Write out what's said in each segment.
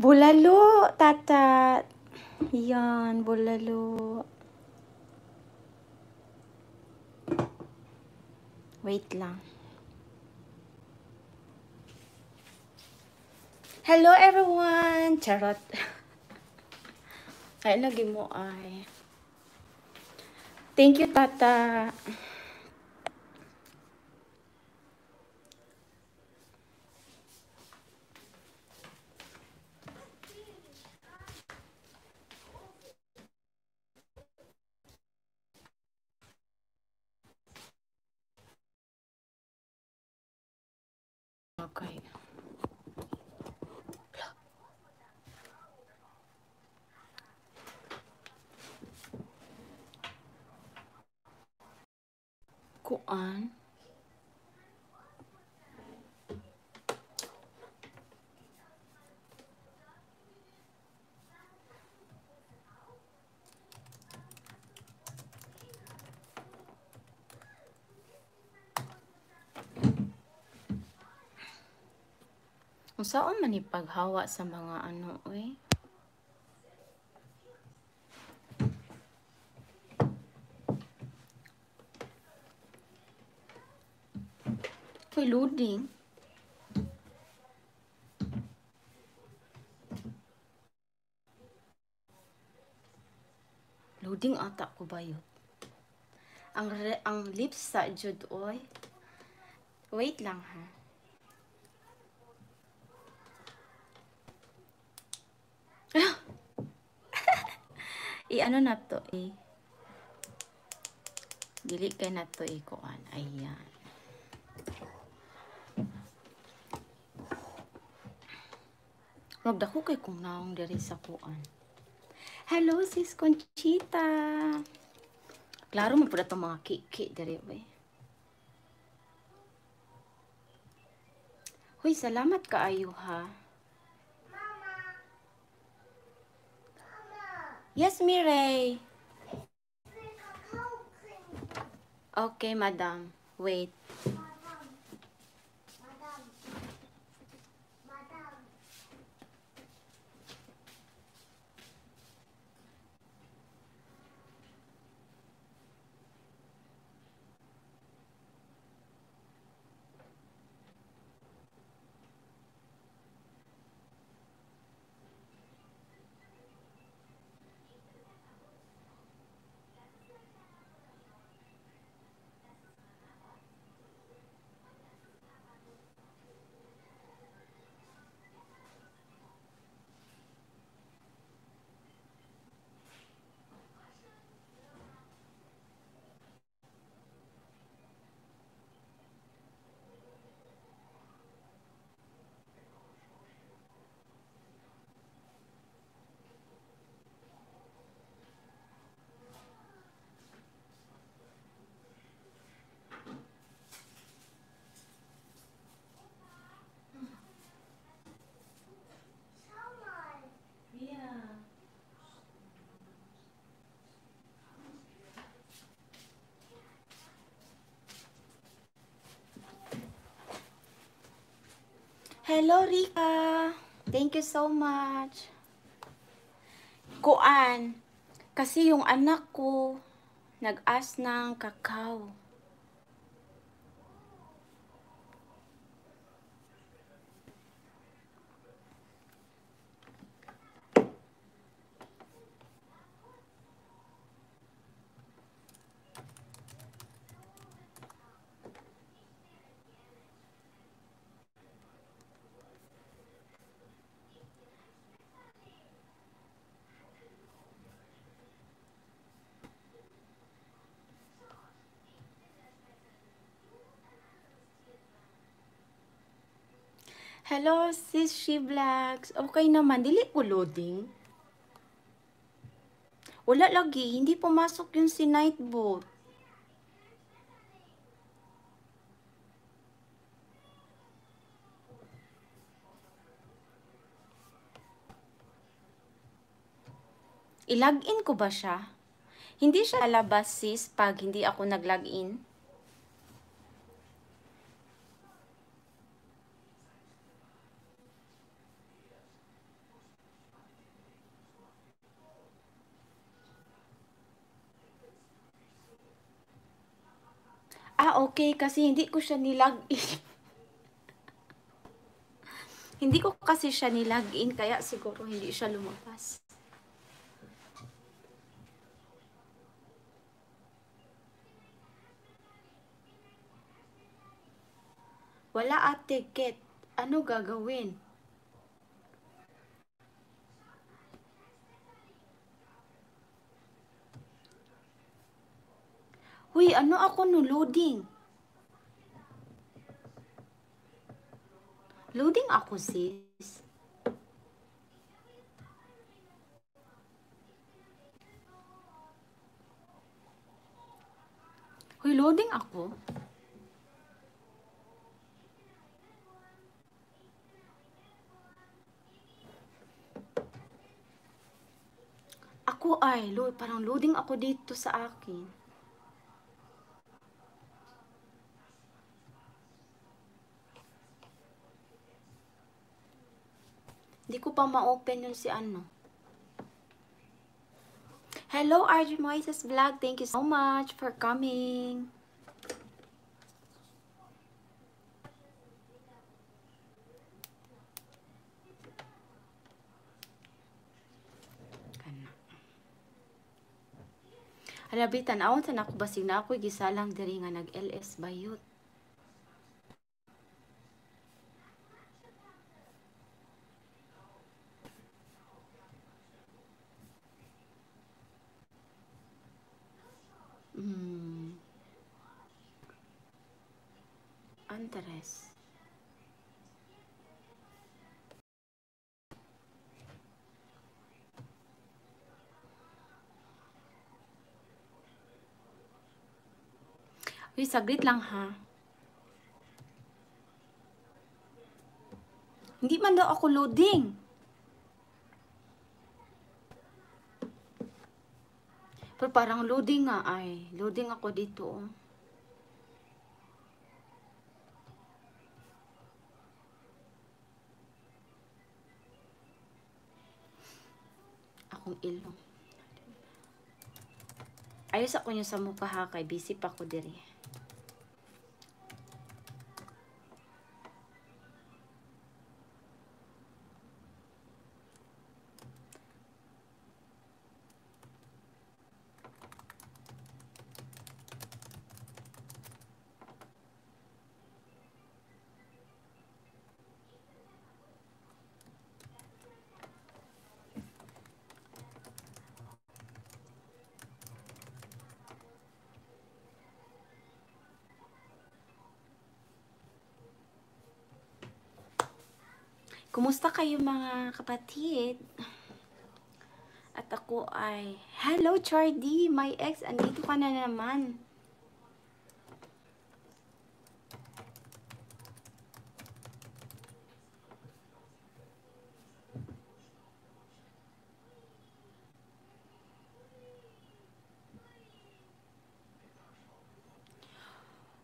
Bulalo, tata. Yan, bulalo. Wait lang. Hello everyone! Charot. Ay, lagi mo ay. Thank you, tata. Okay. Kuan? Unsaon man ni paghawa sa mga ano, oy? Uy, loading. Loading ata ko ba yun? Ang, re- ang lips sa jud oy. Wait lang ha. I-ano na to eh. Dili kay na to eh kuan. Ayan. Magdako kay kung naong diri sa kuan. Hello sis Conchita. Klaro mo pud mga kiki diri ba. Hoy, salamat kaayo ha. Yes, Mireille. Okay, madam. Wait. Hello, Rika. Thank you so much. Kuan, kasi yung anak ko nag-ask ng kakao. Hello, sis She Vlogs. Okay naman, dili ko loading. Wala lagi, hindi pumasok yung si Nightbot. I-login ko ba siya? Hindi siya lalabas sis pag hindi ako nag-login. Okay kasi hindi ko siya nilag-in. hindi ko kasi siya nilag-in kaya siguro hindi siya lumabas. Wala at ticket. Ano gagawin? Huy, ano ako no loading? Loading ako sis. Huy, loading ako. Ako ay, lo, parang loading ako dito sa akin. Hindi ko pa ma-open yun si ano. Hello, RJ Moises Vlog. Thank you so much for coming. Alabitan, awon sa naku basig na ako'y gisalang diri nga nag-LS bayot. Hmm. Andres. Uy, saglit lang ha. Hindi man daw ako loading. Pero parang loading nga ay. Loading ako dito. Oh. Akong ilong. Ayos ako niya sa mukha ha kay busy pa ko diri. Kumusta kayo mga kapatid? At ako ay, Hello Chardy, my ex, andito ka na naman.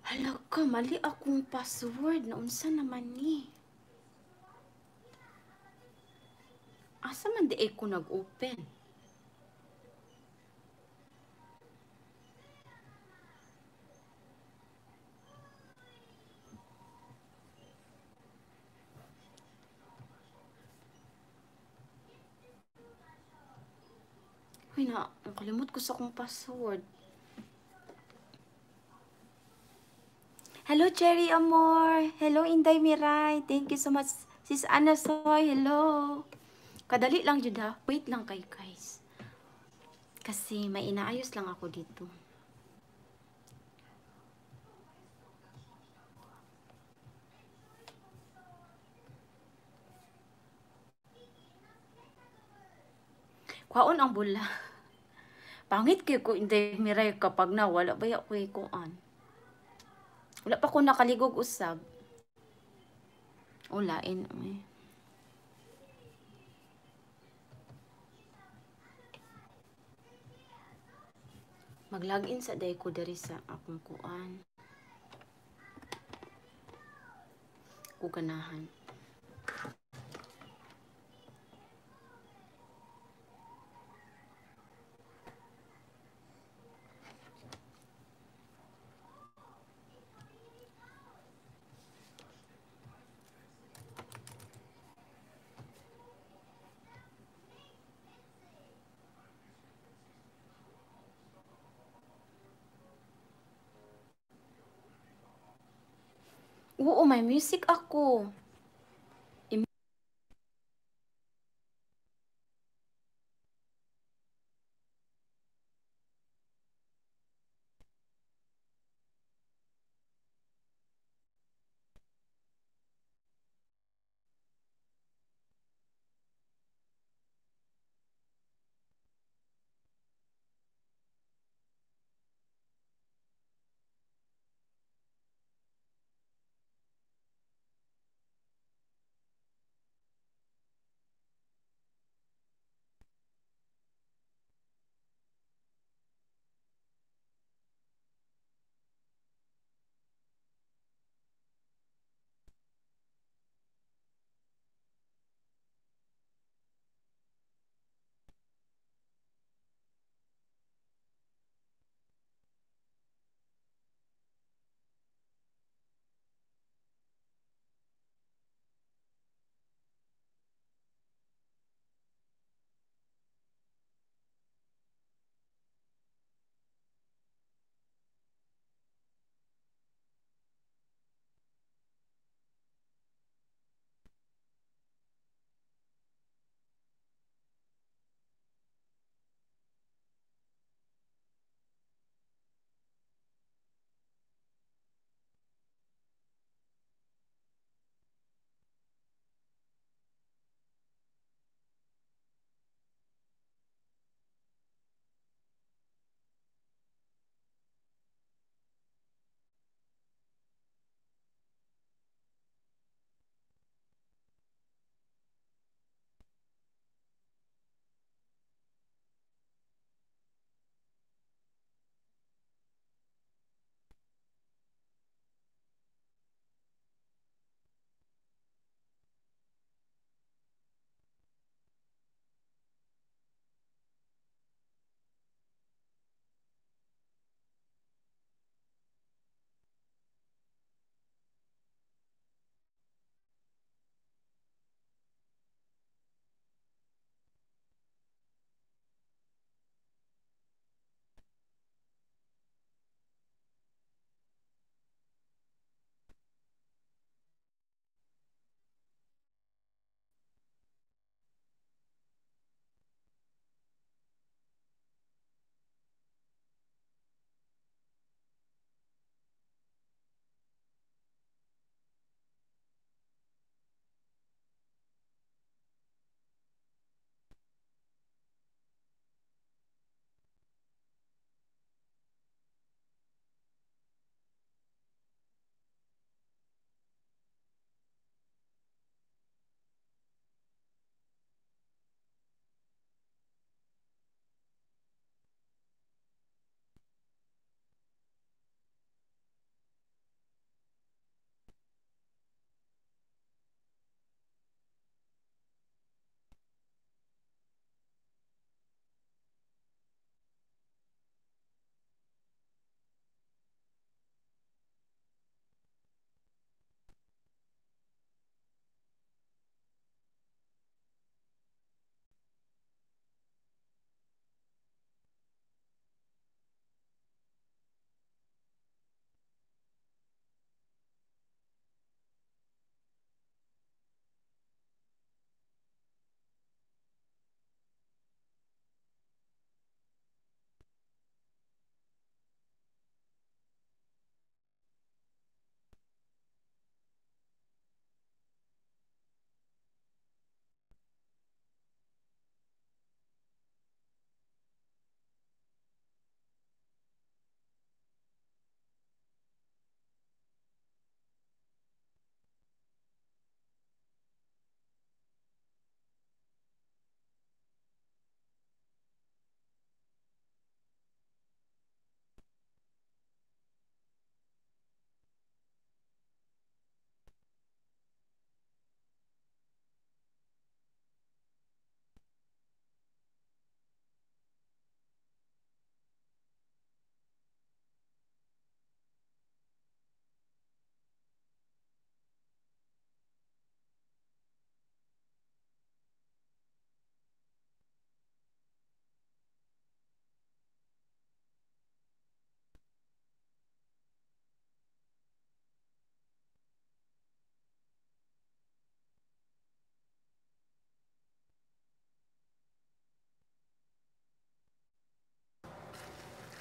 Hala ka, mali akong password. Naunsa naman ni. Asa man di ko nag-open? Uy na, nakalimot ko sa akong password. Hello, Cherry Amor. Hello, Inday Miray. Thank you so much. Sis Anna Soy, hello. Kadali lang jud ha. Wait lang kay guys. Kasi may inaayos lang ako dito. Kwaon ang bula. Pangit kay ko hindi miray kapag na wala ba ya ko kuan. Wala pa ko nakaligog usab. Ulain eh. Mag-login sa day ko sa akong kuan. Kuganahan. Oo, may music ako.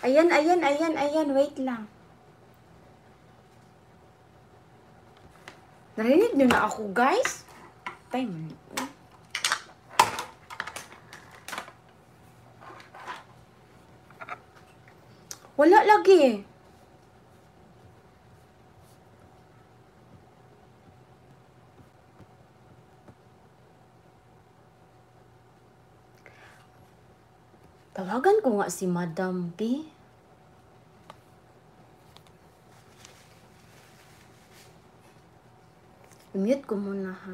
Ayan, ayan, ayan, ayan. Wait lang. Narinig nyo na ako, guys? Time. Wala lagi eh. Tawagan ko nga si Madam B. Mute ko muna ha.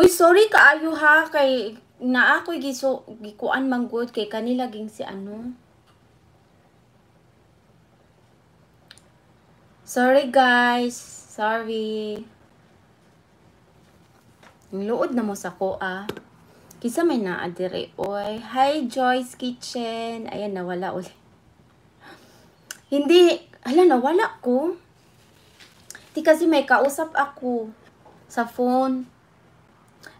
Uy, sorry kaayo ha kay na ako giso gikuan man good kay kanila ging si ano. Sorry guys, sorry. Luod na mo sa ko ah. Kisa may naa dire oy. Hi Joyce Kitchen. Ayan nawala ulit. Hindi, hala nawala ko. Di kasi may kausap ako sa phone.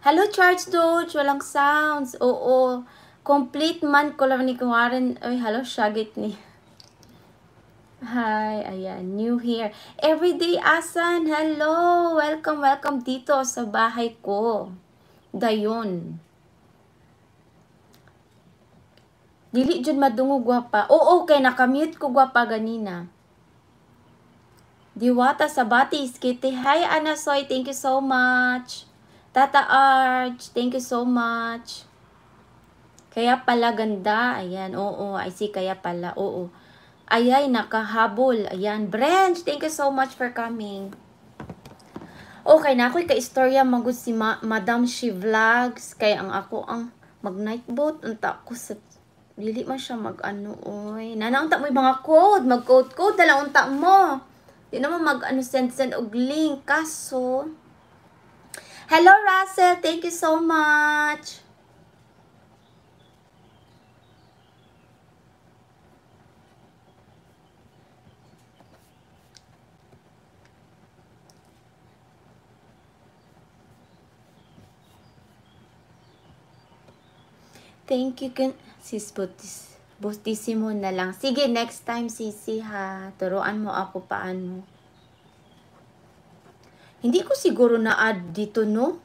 Hello, Charge Doge. Walang sounds. Oo. Complete man ko lang ni Karen. Ay, hello, Shagit ni. Hi, ayan, new here. Everyday Asan, hello. Welcome, welcome dito sa bahay ko. Dayon. Dili jud madungo gwapa. Oo, kay nakamute ko gwapa ganina. Diwata sa Batis, Kitty. Hi, Ana Soy. Thank you so much. Tata Arch, thank you so much. Kaya pala ganda. Ayan, oo. I see, kaya pala. Oo. Ayay, nakahabol. Ayan. Branch, thank you so much for coming. Okay na ako'y ka-istorya magud si Ma Madam She Vlogs. Kaya ang ako ang mag-night boat. Unta ko sa... Dili man siya mag-ano, oy. Nanaunta mo yung mga code. Mag-code-code na lang unta mo. Di naman mag-ano send-send og link. Kaso... Hello, Russell. Thank you so much. Thank you, kan sis Butis. Bustissimo na lang. Sige, next time, sisi ha. Turuan mo ako paano. Hindi ko siguro na-add dito, no?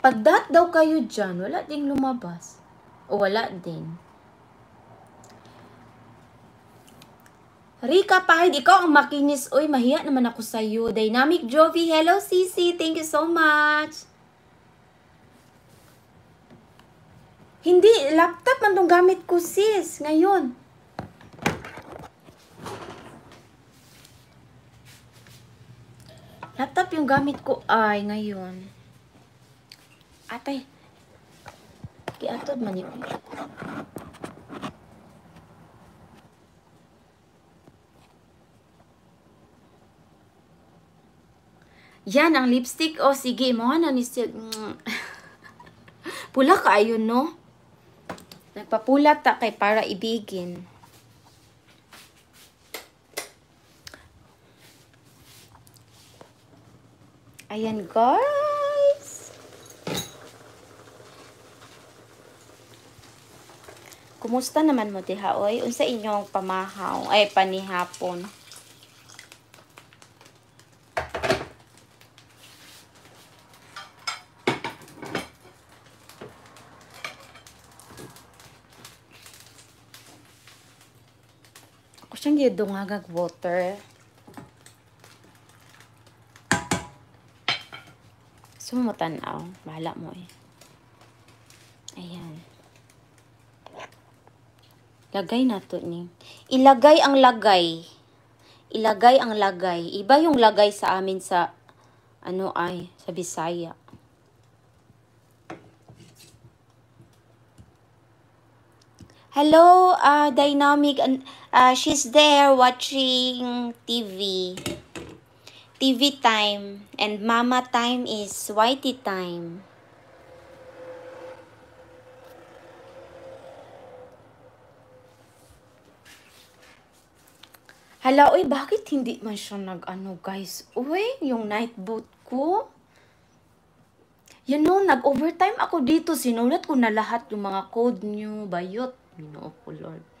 Pag dot daw kayo dyan, wala ding lumabas. O wala din. Rika Pahid, ikaw ang makinis. Uy, mahiya naman ako sa iyo. Dynamic Jovi, hello Cici. Thank you so much. Hindi, laptop man tong gamit ko sis, ngayon. Laptop yung gamit ko ay ngayon. Atay. Kiatod man yun. Yan ang lipstick. O, oh, sige. Mo na ni siya. Pula ka ayun, no? Nagpapula ta kay para ibigin. Ayan, guys. Kumusta naman mo, diha, oy? Unsa inyong pamahaw? Ay, panihapon. Ako siyang gidungagag water. Sumutanaw. Bahala mo eh. Ayan. Lagay na to ni. Ilagay ang lagay. Ilagay ang lagay. Iba yung lagay sa amin sa ano ay, sa Bisaya. Hello, uh, Dynamic. Uh, she's there watching TV. TV time. And mama time is whitey time. Hala, uy, bakit hindi man siya nag-ano, guys? Uy, yung night boot ko. You know, nag-overtime ako dito. Sinulat ko na lahat yung mga code nyo. Bayot. Minoo ko, Lord.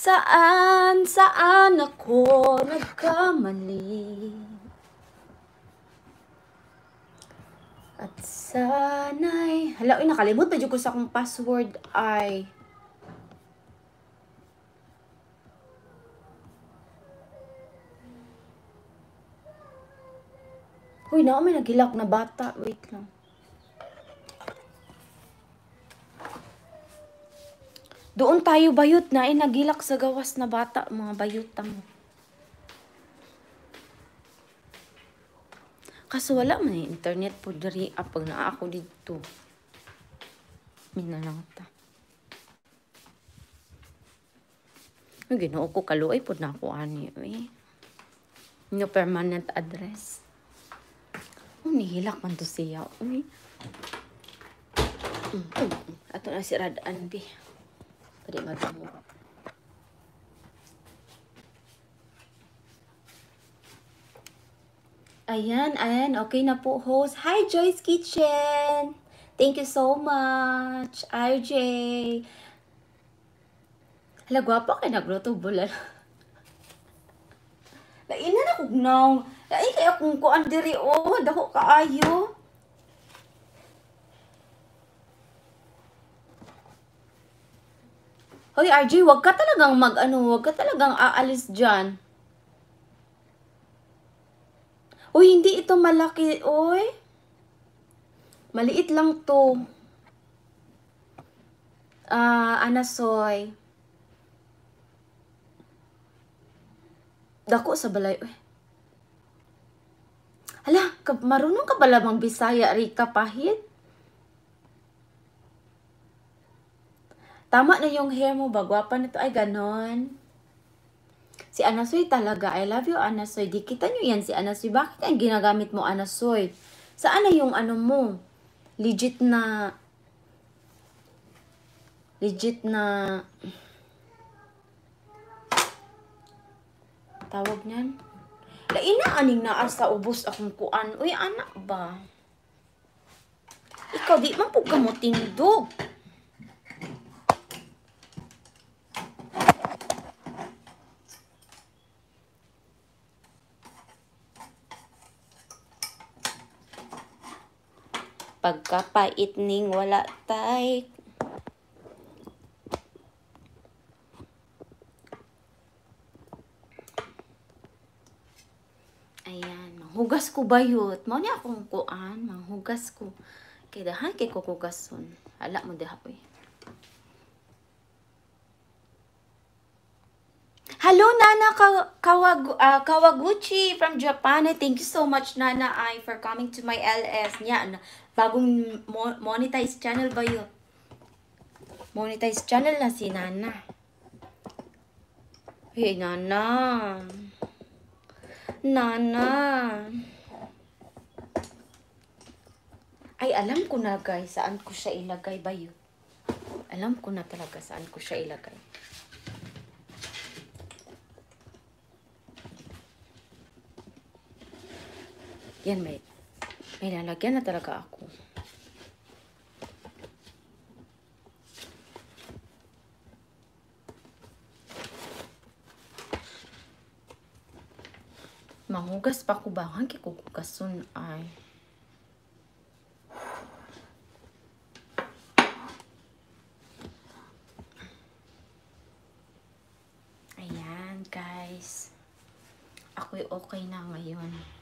Saan, saan ako nagkamali? At sana'y... Hala, uy, nakalimot pa ko sa akong password ay... Uy, na may naghilak na bata. Wait lang. Doon tayo bayot na. Eh, nagilak sa gawas na bata. Mga bayot mo. Kaso wala man yung internet po diri ah, pag naa ako dito. Mina lang ta. Ang ginoo ko kaluoy po na ako ani eh. No permanent address. Oh, nihilak man to siya. Uy. Mm, mm, mm. Ato na si Radaan, bi. Pwede magamo. Ayan, ayan. Okay na po, host. Hi, Joyce Kitchen! Thank you so much, RJ. Hala, gwapa kay nagluto bulan. Laina na kog naw. Lai kay akong kuan diri oh, dako kaayo. Hoy, RJ, wag ka talagang mag ano, wag ka talagang aalis diyan. Uy, hindi ito malaki, oy. Maliit lang to. Ah, uh, anasoy. Dako sa balay, oy. Hala, marunong ka pala bang Bisaya, Rika Pahit? Tama na yung hair mo ba? Gwapa na to. Ay, ganon. Si Anasoy talaga. I love you, Anasoy. Di kita nyo yan si Anasoy. Bakit ang ginagamit mo, Anasoy? Saan na yung ano mo? Legit na... Legit na... Tawag niyan? Laina aning naa sa ubos akong kuan. Uy, anak ba? Ikaw, di man po ka mo tindog. Pagkapait ning wala tay Ayan, manghugas ko bayot. Mao ni akong kuan, manghugas ko. Kay dahan kay ko kugason. Hala mo diha oy. Hello, Nana Kawag uh, Kawaguchi from Japan. Thank you so much, Nana I, for coming to my LS. Yan, bagong mo monetize channel ba yun? Monetize channel na si Nana. Hey, Nana. Nana. Ay, alam ko na guys, saan ko siya ilagay ba yun? Alam ko na talaga saan ko siya ilagay. Yan, may, may lalagyan na talaga ako. Manghugas pa ko ba? Hangki ko kugasun ay. Ayan, guys. Ako'y okay na ngayon.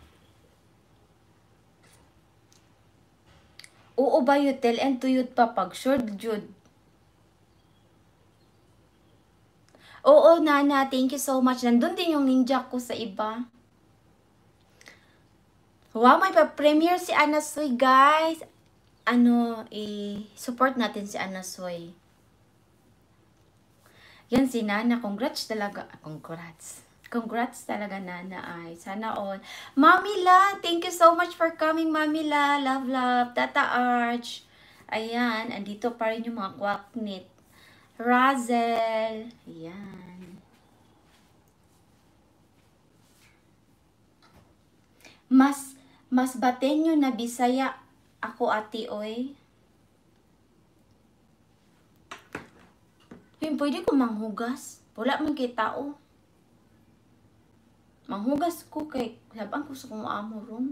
Oo ba yutel and tuyot pa pag short jud. Oo, Nana, thank you so much. Nandun din yung ninja ko sa iba. Wow, may pa-premiere si Anna Soy, guys. Ano, i-support natin si Anna Soy. Yan si Nana. Congrats talaga. Congrats. Congrats talaga, Nana ay. Sana all. Mami La, thank you so much for coming, Mami La. Love, love. Tata Arch. Ayan, andito pa rin yung mga kwaknit. Razel. Ayan. Mas, mas batenyo na bisaya ako ati oy. Yung pwede ko manghugas. Wala man kay tao. Manghugas ko kay labang ko sa kong amo ron.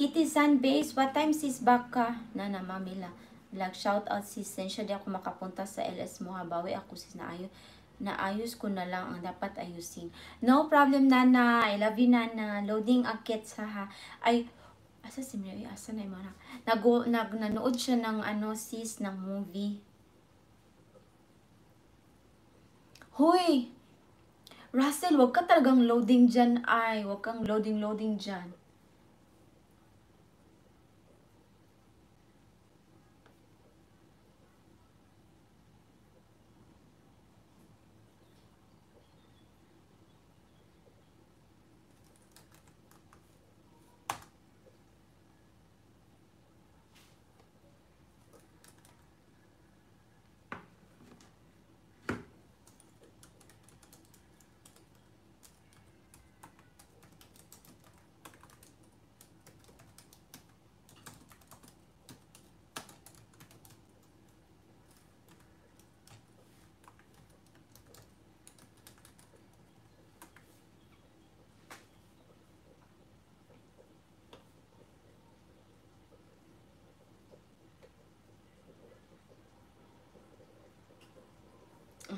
Kitty Sun Base, what time sis baka? Nana, mamila. Vlog, shout out sis. Sensya di ako makapunta sa LS mo. Habawi ako sis na ayo. Naayos ko na lang ang dapat ayusin. No problem, Nana. I love you, Nana. Loading akit sa ha. Ay, Asa si Mary? Asa na mga... Nag, nag, nanood siya ng ano, sis, ng movie. Hoy! Russell, wag ka talagang loading dyan ay. Wag kang loading-loading dyan.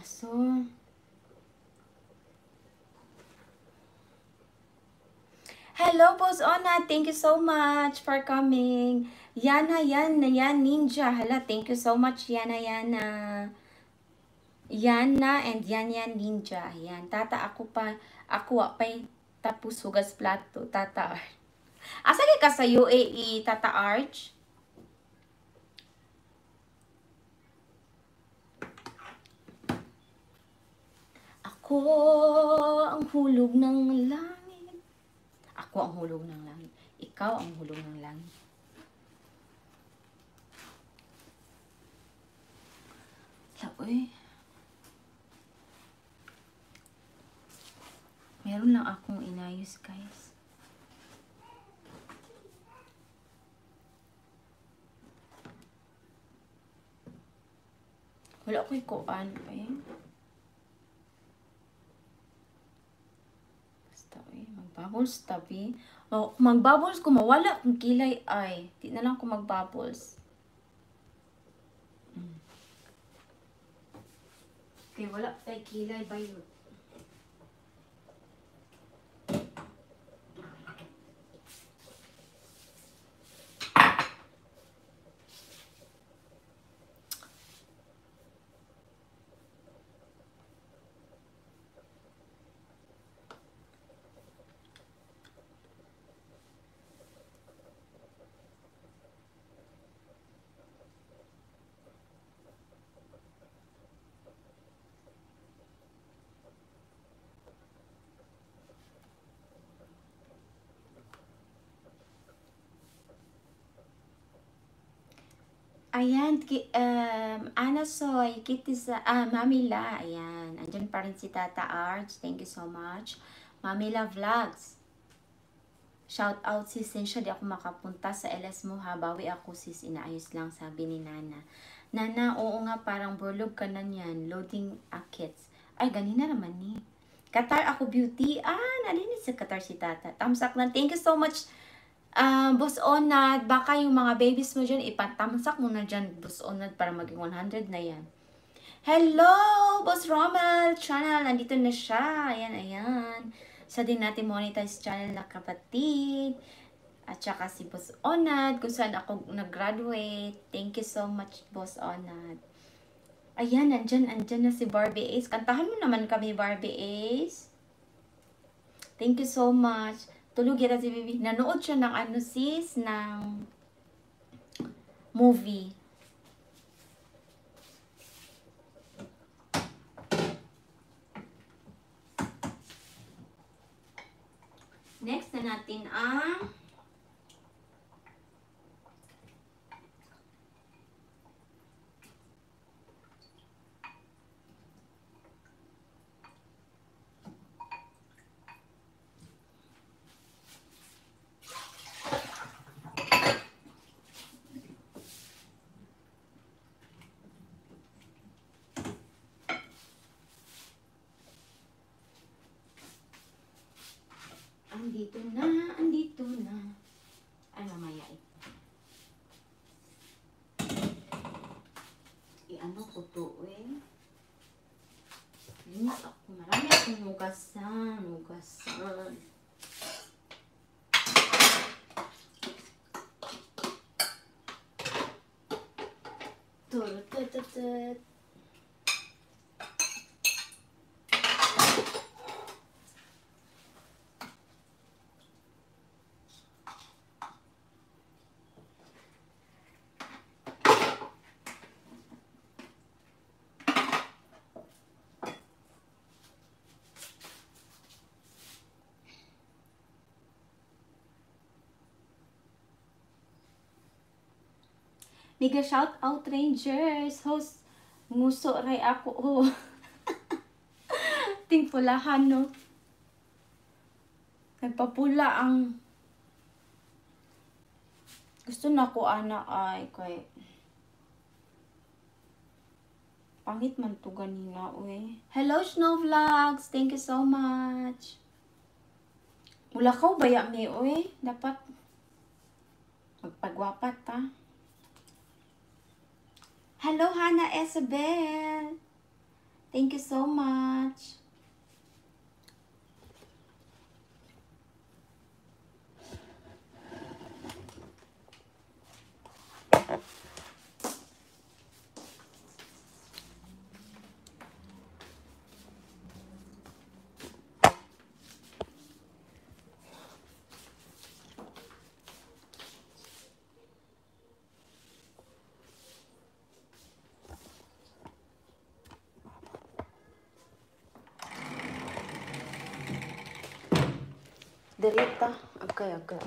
So, Hello, Boss Ona. Thank you so much for coming. Yana, Yana, Yan Ninja. Hala, thank you so much, Yana, Yana. Yana and Yan Yan Ninja. Yan. Tata, ako pa, ako pa tapos hugas plato. Tata. Asa ka sa UAE, Tata Arch? Ako ang hulog ng langit. Ako ang hulog ng langit. Ikaw ang hulog ng langit. Laoy. Meron lang akong inayos, guys. Wala ko'y kuan eh. Magbubbles tabi. Oh, magbubbles ko mawala kung kilay ay. Di na lang ko magbubbles. Hmm. Okay, wala tay kilay ba Ayan, ki, um, Ana Soy, Kitty sa, ah, Mami ayan. Andyan pa rin si Tata Arch, thank you so much. Mami La Vlogs. Shout out sis, siya di ako makapunta sa LS mo ha, bawi ako sis, inaayos lang, sabi ni Nana. Nana, oo nga, parang burlog ka na niyan, loading akits. Ay, ganina naman ni. Qatar ako beauty. Ah, nalinis sa Qatar si Tata. Thumbs up lang. Thank you so much uh, Boss Onad, baka yung mga babies mo dyan, ipatamsak mo na dyan, Boss Onad, para maging 100 na yan. Hello, Boss Rommel channel, nandito na siya. Ayan, ayan. Sa din natin monetize channel na kapatid. At saka si Boss Onad, kung saan ako nag-graduate. Thank you so much, Boss Onad. Ayan, nandyan, nandyan na si Barbie Ace. Kantahan mo naman kami, Barbie Ace. Thank you so much. Tulog yata si Bibi. Nanood siya ng ano sis, ng movie. Next na natin ang comunque sano. Tutto, tutto, tutto. Mega shout out Rangers. Host nguso ray ako oh. Ting pulahan no. Nagpapula ang gusto na ko ana ay kay Pangit man to ganina, uy. Hello, Snow Vlogs! Thank you so much. Mula ka ba ya mi, uy? Dapat magpagwapat, ta. Hello, Hannah Isabel. Thank you so much. 여기 있다. 아까야, 아까야.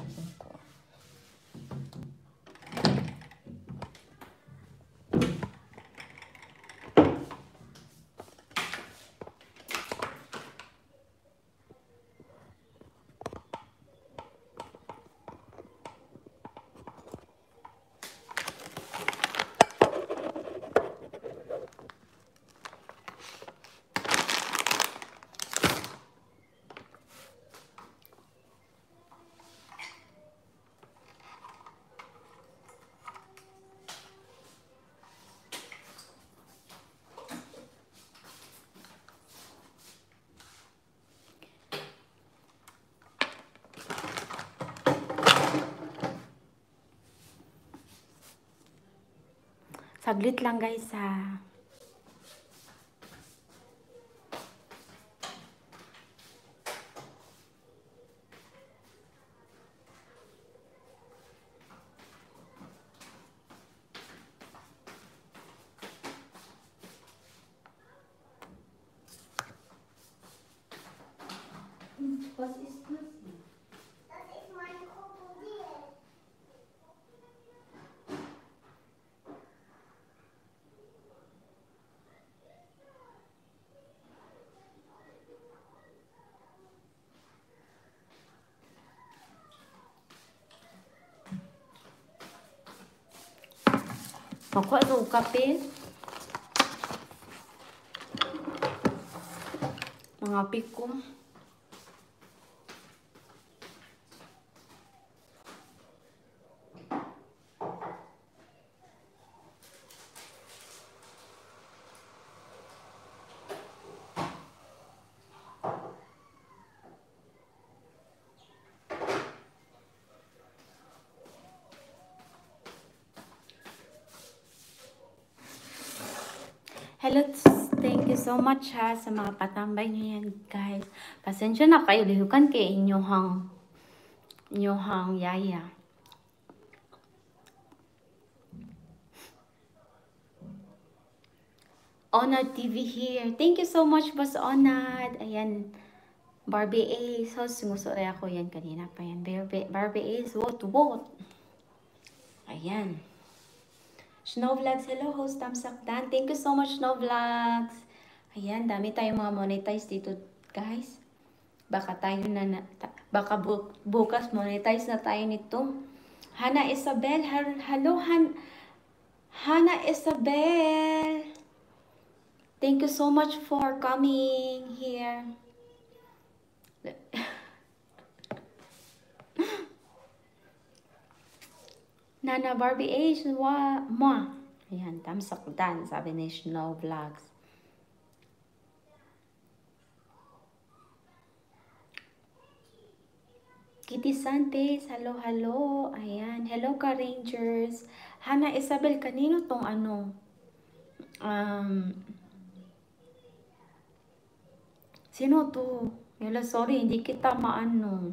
Saglit lang guys ha. Makuha ito kape. Mga piko. Hello, thank you so much ha sa mga patambay niyo yan, guys. Pasensya na kayo, lihukan kay inyohang inyohang yaya. Onad TV here. Thank you so much, Boss Onad. Ayan, Barbie Ace. So, sumusuray ako yan kanina pa yan. Barbie, Barbie Ace, what, what? Ayan. Snow Vlogs, hello host, Tamsak Dan. Thank you so much, Snow Vlogs. Ayan, dami tayong mga monetize dito, guys. Baka tayo na, na ta- baka bu- bukas monetize na tayo nito. Hana Isabel, hel- hello Han Hana Isabel. Thank you so much for coming here. Nana Barbie Age, wa, mo. Ayan, tamsak dan, sabi ni Snow Vlogs. Kitty Santes, hello, hello. Ayan, hello ka Rangers. Hana Isabel, kanino tong ano? Um, sino to? Yala, sorry, hindi kita maano.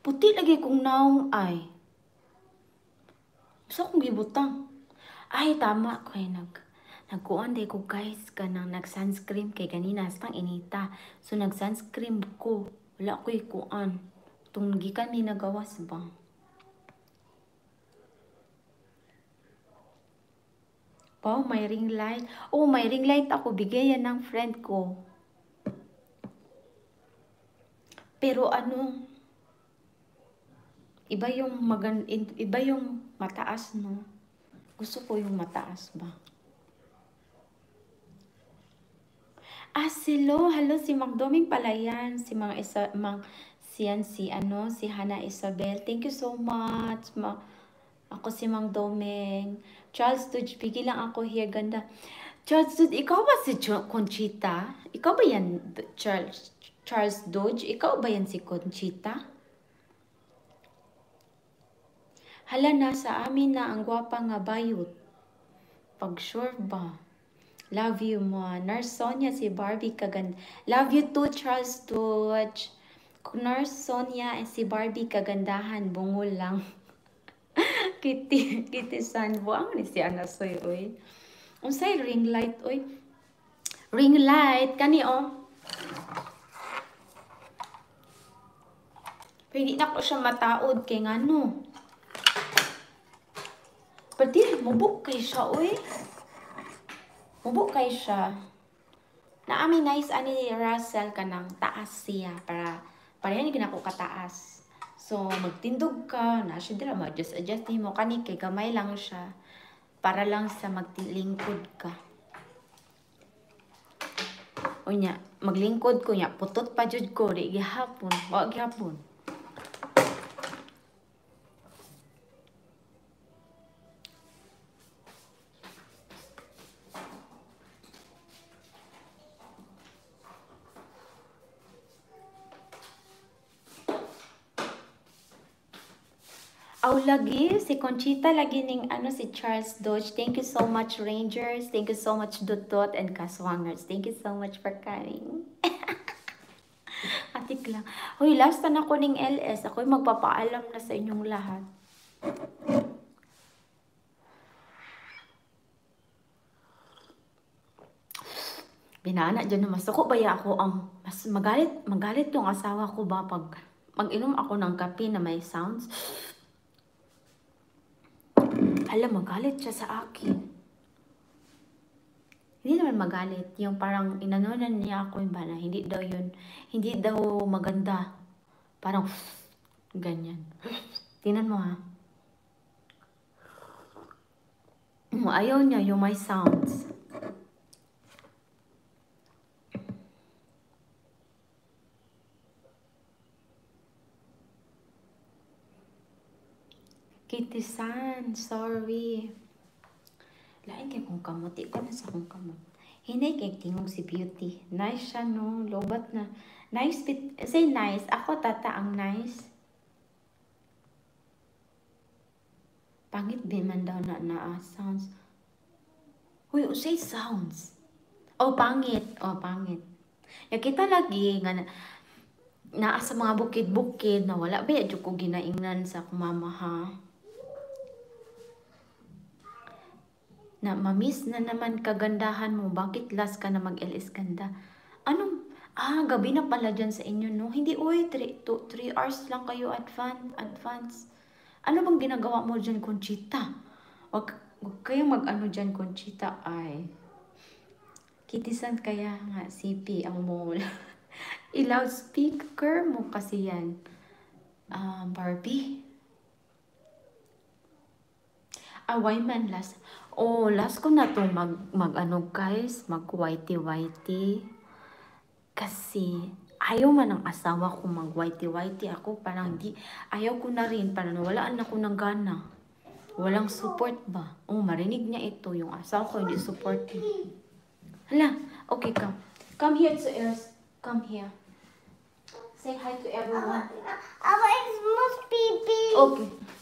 Puti lagi kong naong ay. Gusto kong gibutang. Ay, tama ko ay nag nagkuan day ko guys kanang nag sunscreen kay ganina pang inita. So nag sunscreen ko. Wala ko ikuan. Tung gikan ni nagawas ba? Wow, may ring light. Oh, may ring light ako. Bigayan ng friend ko. Pero ano, iba yung magan iba yung mataas, no? Gusto ko yung mataas ba? Ah, silo. Hello, si Mang Doming pala yan. Si Mang Isa, Mang, siyan si ano, si Hana Isabel. Thank you so much. Ma ako si Mang Doming. Charles Dodge, bigil lang ako here. Ganda. Charles Dodge, ikaw ba si Conchita? Ikaw ba yan, Charles, Charles Dodge? Ikaw ba yan si Conchita? Hala na sa amin na ang gwapa nga bayot. Pag sure ba? Love you mo. Nurse Sonia, si Barbie kaganda. Love you too, Charles Dodge. Nurse Sonia, and si Barbie kagandahan. Bungol lang. Kitty, Kitty San. Buang ni si Anasoy, oy. Unsay ring light, oy. Ring light, kani, oh. Pero hindi na ko siya mataod kay ngano. Pwede, mubok kay siya, oy. Mubok kay siya. Na ami nice ani ni Russell kanang taas siya para para yan ginako kataas. So magtindog ka, na siya dira ma-adjust adjust mo kani kay gamay lang siya para lang sa magtilingkod ka. O nya, maglingkod ko nya, putot pa jud ko di gihapon, wa gihapon. Lagi si Conchita lagi ning ano si Charles Dodge. Thank you so much Rangers. Thank you so much Dot and Kaswangers. Thank you so much for coming. Atik lang. Hoy, last na ako ning LS. Ako'y magpapaalam na sa inyong lahat. Binana dyan na mas ako baya ako ang mas magalit magalit yung asawa ko ba pag mag-inom ako ng kape na may sounds alam, magalit siya sa akin. Hindi naman magalit. Yung parang inanunan niya ako yung bana. Hindi daw yun. Hindi daw maganda. Parang ganyan. Tingnan mo ha. Ayaw niya yung may sounds. Kitty-san, sorry. Lain kay kung kamot. Di ko na sa kung kamot. Hinay kay tingog si Beauty. Nice siya, no? Lobat na. Nice. Bit, say nice. Ako, tata, ang nice. Pangit din man daw na na ah, sounds. Uy, say sounds. Oh, pangit. Oh, pangit. Ya kita lagi nga na, naa sa mga bukid-bukid na wala ba ko ginaingnan sa kumama ha. Na mamiss na naman kagandahan mo, bakit last ka na mag-LS ganda? Anong, ah, gabi na pala dyan sa inyo, no? Hindi, uy, 3 hours lang kayo advance, advance. Ano bang ginagawa mo dyan, Conchita? Wag, wag kayong mag-ano dyan, Conchita, ay. Kitisan kaya nga, CP ang mall. I-loudspeaker mo kasi yan. Ah, Barbie. Away man last. Oh, last ko na to mag, mag ano guys, mag whitey whitey. Kasi ayaw man ang asawa ko mag whitey whitey ako. Parang di, ayaw ko na rin. Parang walaan ako ng gana. Walang support ba? Oh, marinig niya ito. Yung asawa ko hindi support. Hala, okay, come. Come here to ears. Come here. Say hi to everyone. Aber ich muss pipi. Okay.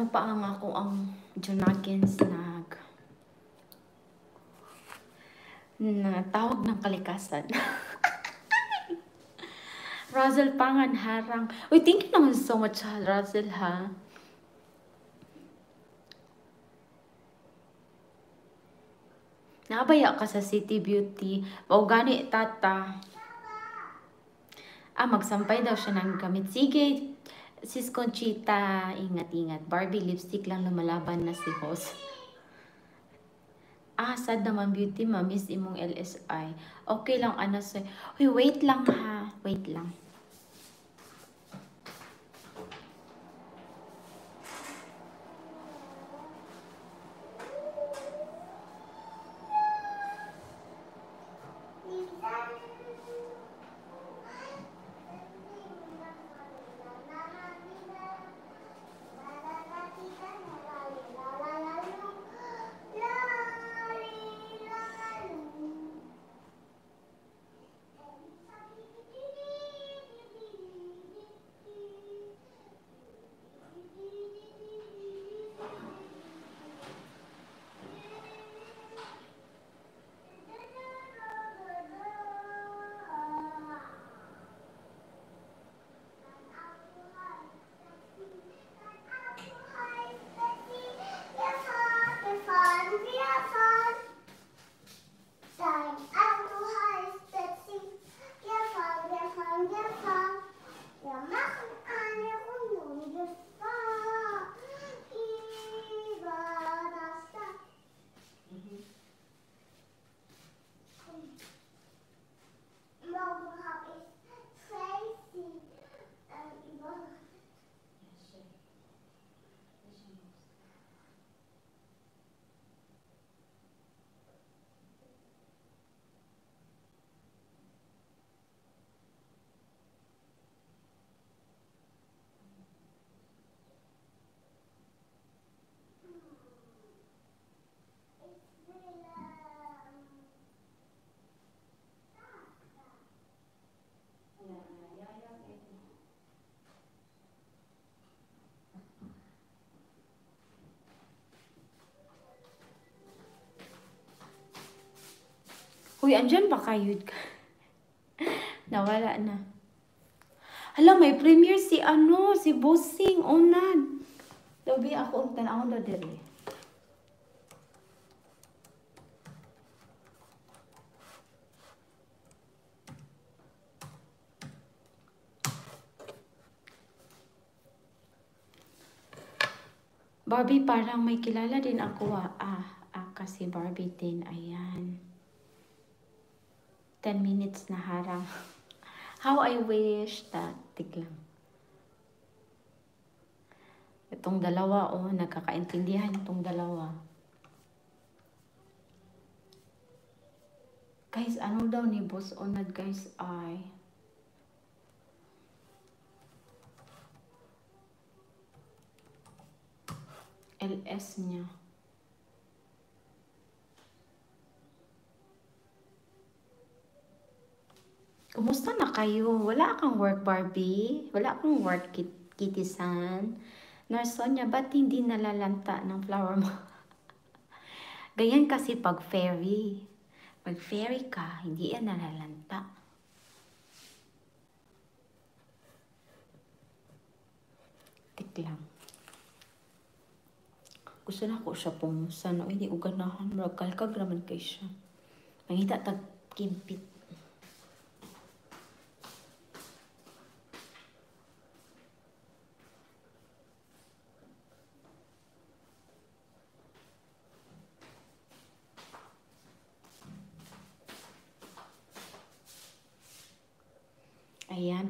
Nag-ano pa ang ako ang Junakins nag na tawag ng kalikasan. Razel Pangan Harang. Uy, thank you naman so much, Razel, ha? Nabaya ka sa City Beauty. O gani, tata. Ah, magsampay daw siya ng gamit. Sige, sis Conchita, ingat-ingat. Barbie lipstick lang lumalaban na si host. Ah, sad naman beauty, ma-miss imong LSI. Okay lang, anas. Uy, wait lang ha. Wait lang. Uy, andyan ba kayo? Nawala na. Hala, may premiere si ano, si Bossing, Onan. Labi ako ang tanawon na diri. Barbie, parang may kilala din ako ah. Ah, ah kasi Barbie din. Ayan. 10 minutes na harang. How I wish that. Tiglang. Itong dalawa, oh, nagkakaintindihan itong dalawa. Guys, ano daw ni Boss Onad, guys, ay... LS niya. Kumusta na kayo? Wala kang work, Barbie? Wala kang work, Kit Kitty-san? Narsonya, ba't hindi nalalanta ng flower mo? Ganyan kasi pag fairy. Pag fairy ka, hindi yan nalalanta. Tik lang. Gusto na ko siya pumusan. No? Hindi ko ganahan. Magkalkag naman kay siya. Mangita tag kimpit.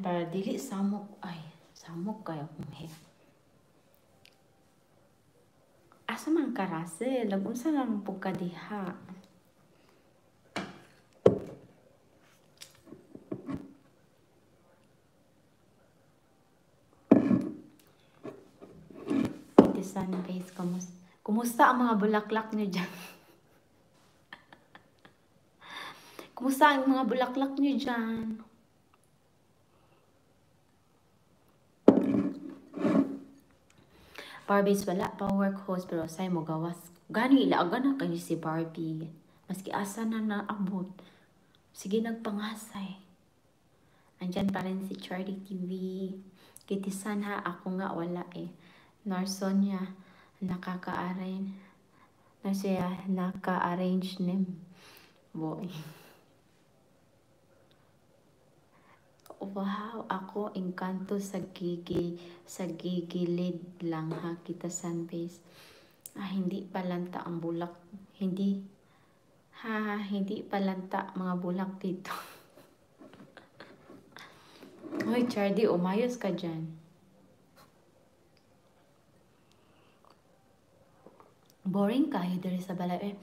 Ayan, para dili samok. Ay, samok kayo kung hair. Asa man karase, lagunsa lang po kadiha. Itisan guys, kumusta, kumusta ang mga bulaklak niyo dyan? kumusta ang mga bulaklak niyo dyan? Barbie's wala pa work host pero say mo gawas. Gani ilaaga na kayo si Barbie. Maski asa na naabot. Sige nagpangasay. Andyan pa rin si Charlie TV. Kitisan ha, ako nga wala eh. Narsonya, nakaka-arrange. Nasya, naka-arrange nim. Boy. Wow, ako engkanto sa gigi sa gigilid lang ha kita sunbase. Ah, hindi palanta ang bulak. Hindi. Ha, hindi palanta mga bulak dito. Hoy, Chardy, umayos ka dyan. Boring kayo diri sa balay. Eh,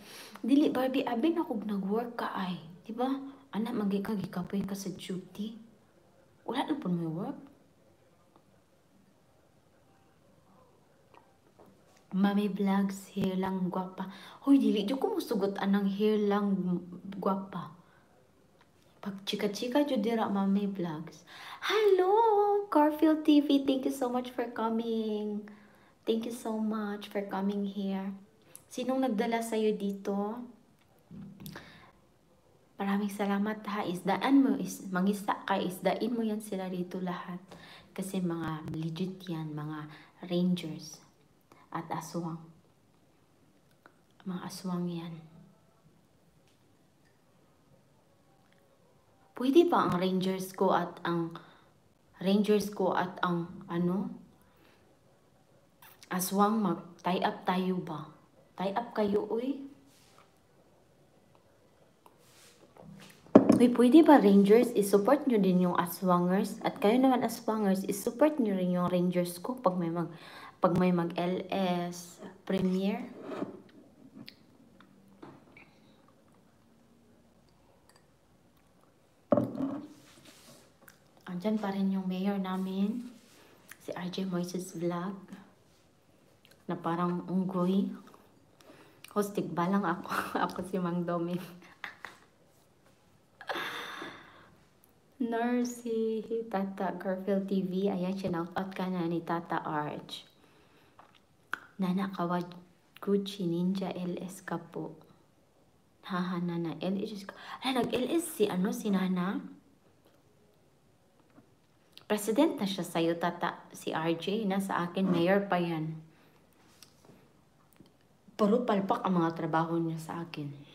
dili, Barbie, abin ako nag-work ka ay. Diba? Anak, magikagikapoy ka sa duty. Wala na po may work. Mami vlogs, hair lang gwapa. Hoy, dili, di ko musugot anang hair lang gwapa. Pag chika-chika jud dira mami vlogs. Hello, Garfield TV. Thank you so much for coming. Thank you so much for coming here. Sinong nagdala sa'yo dito? Maraming salamat ha. Isdaan mo, is, mangisa ka, isdain mo yan sila dito lahat. Kasi mga legit yan, mga rangers at aswang. Mga aswang yan. Pwede ba ang rangers ko at ang rangers ko at ang ano? Aswang mag tie up tayo ba? Tie up kayo, uy. Uy, pwede ba Rangers, isupport nyo din yung Aswangers? At kayo naman Aswangers, isupport nyo rin yung Rangers ko pag may mag, pag may mag LS premiere. Andyan pa rin yung mayor namin, si RJ Moises Vlog, na parang unggoy. Hostig ba lang ako? ako si Mang Doming. Nurse, Tata Garfield TV. Ayan, shinout out ka na ni Tata Arch. Nana Kawad Gucci Ninja LS ka po. Haha, Nana. LS ka. Ay, nag-LS si ano, si Nana? President na siya sa'yo, Tata. Si RJ na sa akin. Mayor pa yan. Puro palpak ang mga trabaho niya sa akin.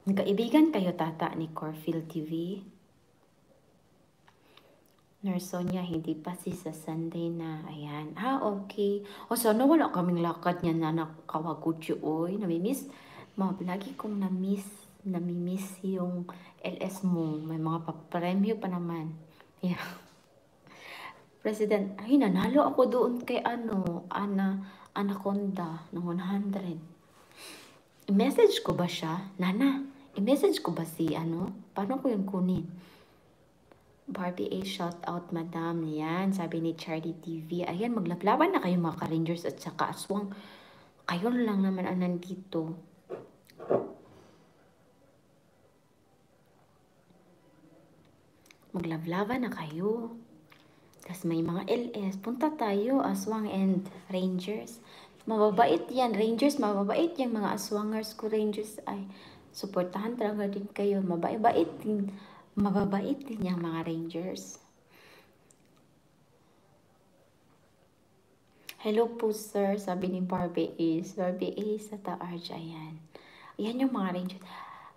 Nagkaibigan kayo tata ni Corfield TV. Nurse Sonia, hindi pa si sa Sunday na. Ayan. Ah, okay. O sana wala kaming lakad niya na nakawagutyo. Oy, namimiss. Ma, lagi kong namiss. Namimiss yung LS mo. May mga papremyo pa naman. Yeah. President, ay nanalo ako doon kay ano, Ana, Anaconda ng 100. I-message ko ba siya? Nana, i-message ko ba si ano? Paano ko yung kunin? Barbie A, shout out madam. Yan, sabi ni Charlie TV. Ayan, maglablaban na kayo mga ka-rangers at saka aswang. Kayo lang naman ang nandito. Maglablaban na kayo. Tapos may mga LS. Punta tayo, aswang and rangers. Mababait yan. Rangers, mababait yung mga aswangers ko. Rangers ay suportahan talaga din kayo. Mabait din. Mababait din yung mga rangers. Hello po sir, sabi ni Barbie Ace. Barbie Ace sa taarj, ayan. Ayan yung mga rangers.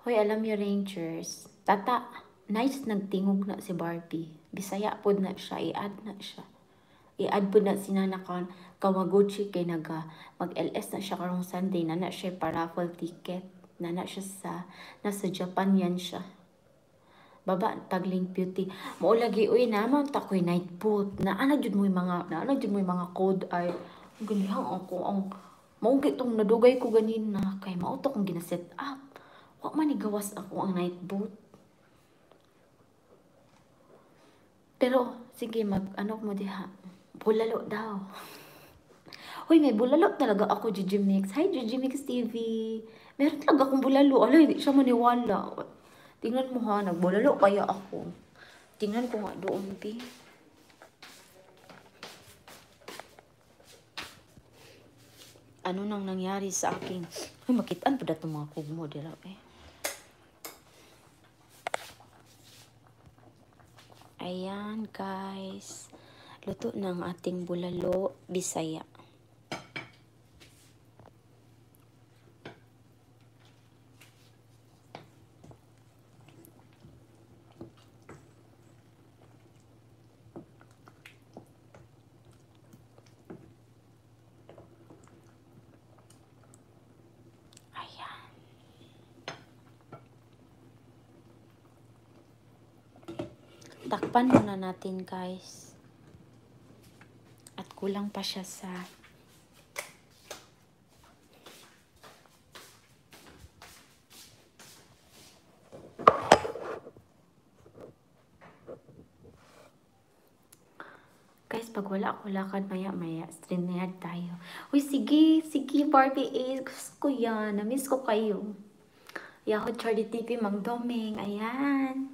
Hoy, alam niyo rangers. Tata, nice nagtingog na si Barbie. Bisaya pod na siya, i-add na siya. I-add po na si Nana kan Kawaguchi kay naga mag-LS na siya karong Sunday. Nana siya para raffle ticket. Nana siya sa, nasa Japan yan siya. Baba, tagling beauty. Mao lagi, uy, naman takoy night boot. Naana jud mo mga, naana jud mo mga code ay, ang ganihang ako, ang, maugit tong nadugay ko ganina, kay mauto kong ginaset up. Wa man gawas ako ang night boot. Pero, sige, mag, ano mo diha, bulalo daw. Hoy, may bulalo talaga ako, Gigi Mix. Hi, Gigi Mix TV. Meron talaga akong bulalo. Ala, hindi siya maniwala. Tingnan mo ha, nagbulalo kaya ako. Tingnan ko nga doon, Pi. Ano nang nangyari sa aking... Ay, makitaan pa dato mga kugmo, dira, eh. Ayan, guys. Luto ng ating bulalo, bisaya. Ayan. Takpan muna natin, guys. At kulang pa siya sa Guys, pag wala ako lakad maya-maya, streamayad tayo. Uy, sige, sige, Barbie Ace. Gusto ko yan. Namiss ko kayo. Yahoo Charlie TV, Mang Doming. Ayan.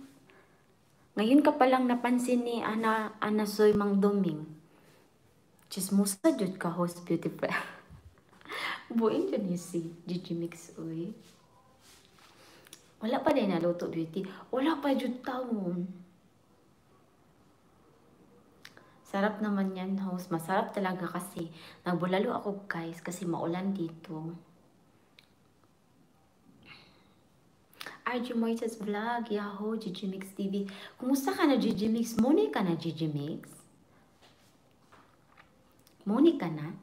Ngayon ka palang napansin ni Ana, Ana Soy Mang Doming. Chismosa jud ka host beautiful. Buin jud ni si Gigi Mix uy. Wala pa din naluto beauty. Wala pa jud taon. Sarap naman yan, host. Masarap talaga kasi. Nagbulalo ako, guys, kasi maulan dito. RG Moises Vlog, Yahoo, Gigi Mix TV. Kumusta ka na, Gigi Mix? Muni ka na, Gigi Mix? Muni ka na?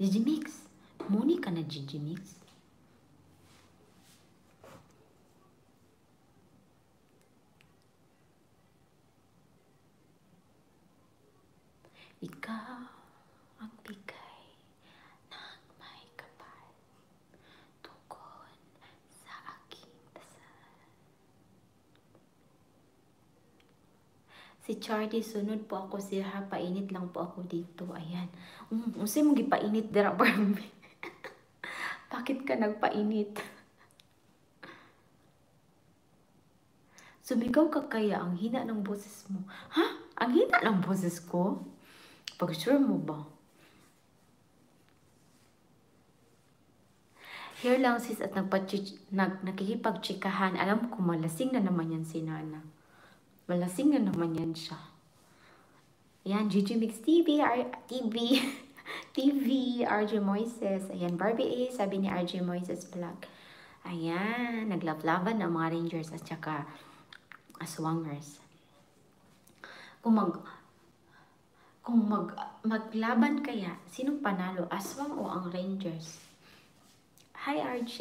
Gigi Mix? Muni na, Gigi Mix? Ikaw ang bigay ng may kapal tungkol sa aking dasal. Si Charlie, sunod po ako siya. Painit lang po ako dito. Ayan. Um, Unsa mong gipainit dira, Barbie? Bakit ka nagpainit? Sumigaw ka kaya ang hina ng boses mo. Ha? Ang hina ng boses ko? Pag sure mo ba? Here lang sis at nagpachi- nag, nakikipagtsikahan. Alam ko malasing na naman yan si Nana. Malasing na naman yan siya. Ayan, Gigi Mix TV, R- TV, TV, RJ Moises. Ayan, Barbie A, sabi ni RJ Moises Vlog. Ayan, naglaplaban ang mga Rangers at saka Aswangers. Kung mag kung mag maglaban kaya, sinong panalo? Aswang o ang Rangers? Hi RJ,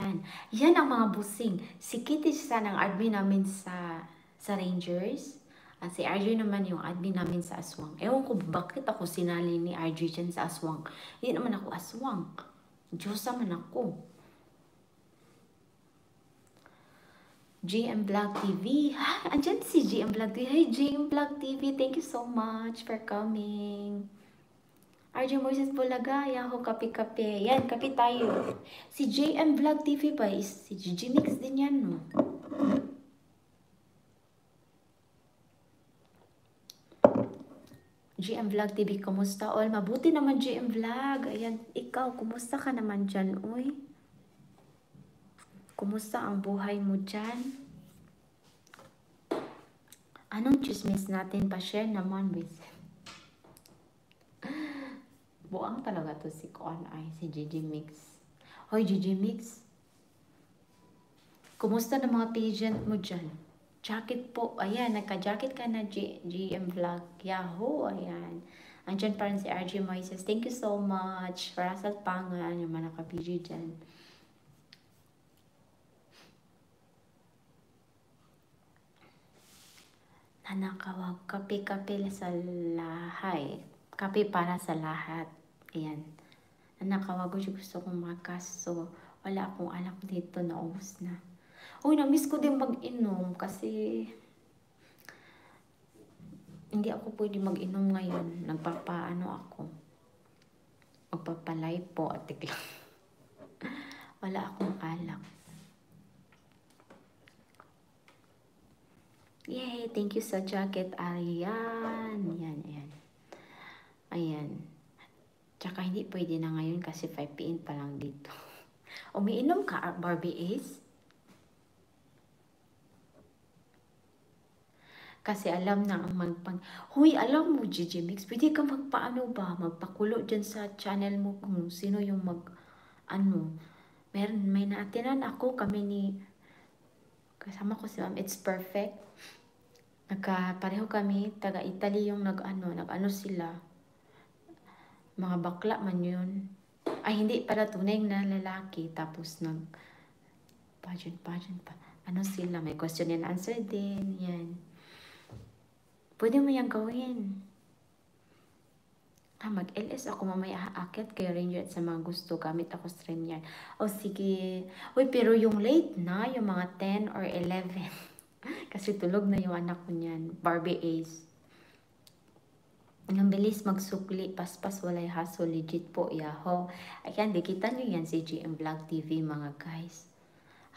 yan. Yan ang mga busing. Si Kitty siya ng admin namin sa sa Rangers. At si RJ naman yung admin namin sa Aswang. Ewan ko bakit ako sinali ni RJ dyan sa Aswang. Hindi naman ako Aswang. Diyos naman ako. GM Vlog TV. Ha, andyan si GM Vlog TV. Hey, GM Vlog TV, thank you so much for coming. RJ Moises Bulaga, Yahoo, kape-kape. Yan, kape tayo. Si JM Vlog TV ba? Is, si Gigi Mix din yan, no? GM Vlog TV, kumusta all? Mabuti naman GM Vlog. Ayan, ikaw, kumusta ka naman dyan, uy? Kumusta ang buhay mo dyan? Anong chismis natin pa share naman with Buang talaga to si Kuan ay si Gigi Mix. Hoy Gigi Mix. Kumusta na mga pageant mo dyan? Jacket po. Ayan, nagka-jacket ka na G GM Vlog. Yahoo! Ayan. Andyan pa rin si RJ Moises. Thank you so much. Russell Pangan, yung mga naka-PG dyan. Nanakawag. Kape-kape sa lahay. Kape para sa lahat. Ayan. Nanakawag ko gusto kong makas. So, wala akong anak dito na ubus na. Uy, na-miss ko din mag-inom kasi hindi ako pwede mag-inom ngayon. Nagpapaano ako. Magpapalay po at lang. wala akong alak. Miray. Thank you sa jacket. Ayan. Ayan, ayan. Ayan. Tsaka hindi pwede na ngayon kasi 5pm pa lang dito. Umiinom ka, Barbie Ace? Kasi alam na ang magpang... Huy, alam mo, Gigi Mix, pwede ka magpaano ba? Magpakulo dyan sa channel mo kung sino yung mag... Ano, meron, may naatinan ako, kami ni... Kasama ko si Ma'am, It's Perfect. Nagkapareho kami, taga Italy yung nag-ano, nag-ano sila. Mga bakla man yun. Ay, hindi para tunay na lalaki. Tapos nag... Pageant, pageant pa. Ano sila, may question and answer din. Yan. Pwede mo yan gawin. Ah, mag-LS ako mamaya aakit kay Ranger at sa mga gusto gamit ako stream yan. O sige. Uy, pero yung late na, yung mga 10 or 11. Kasi tulog na yung anak ko niyan. Barbie Ace. Ang bilis magsukli, paspas walay haso, legit po, yaho. Ayan, di kita nyo yan si GM Vlog TV mga guys.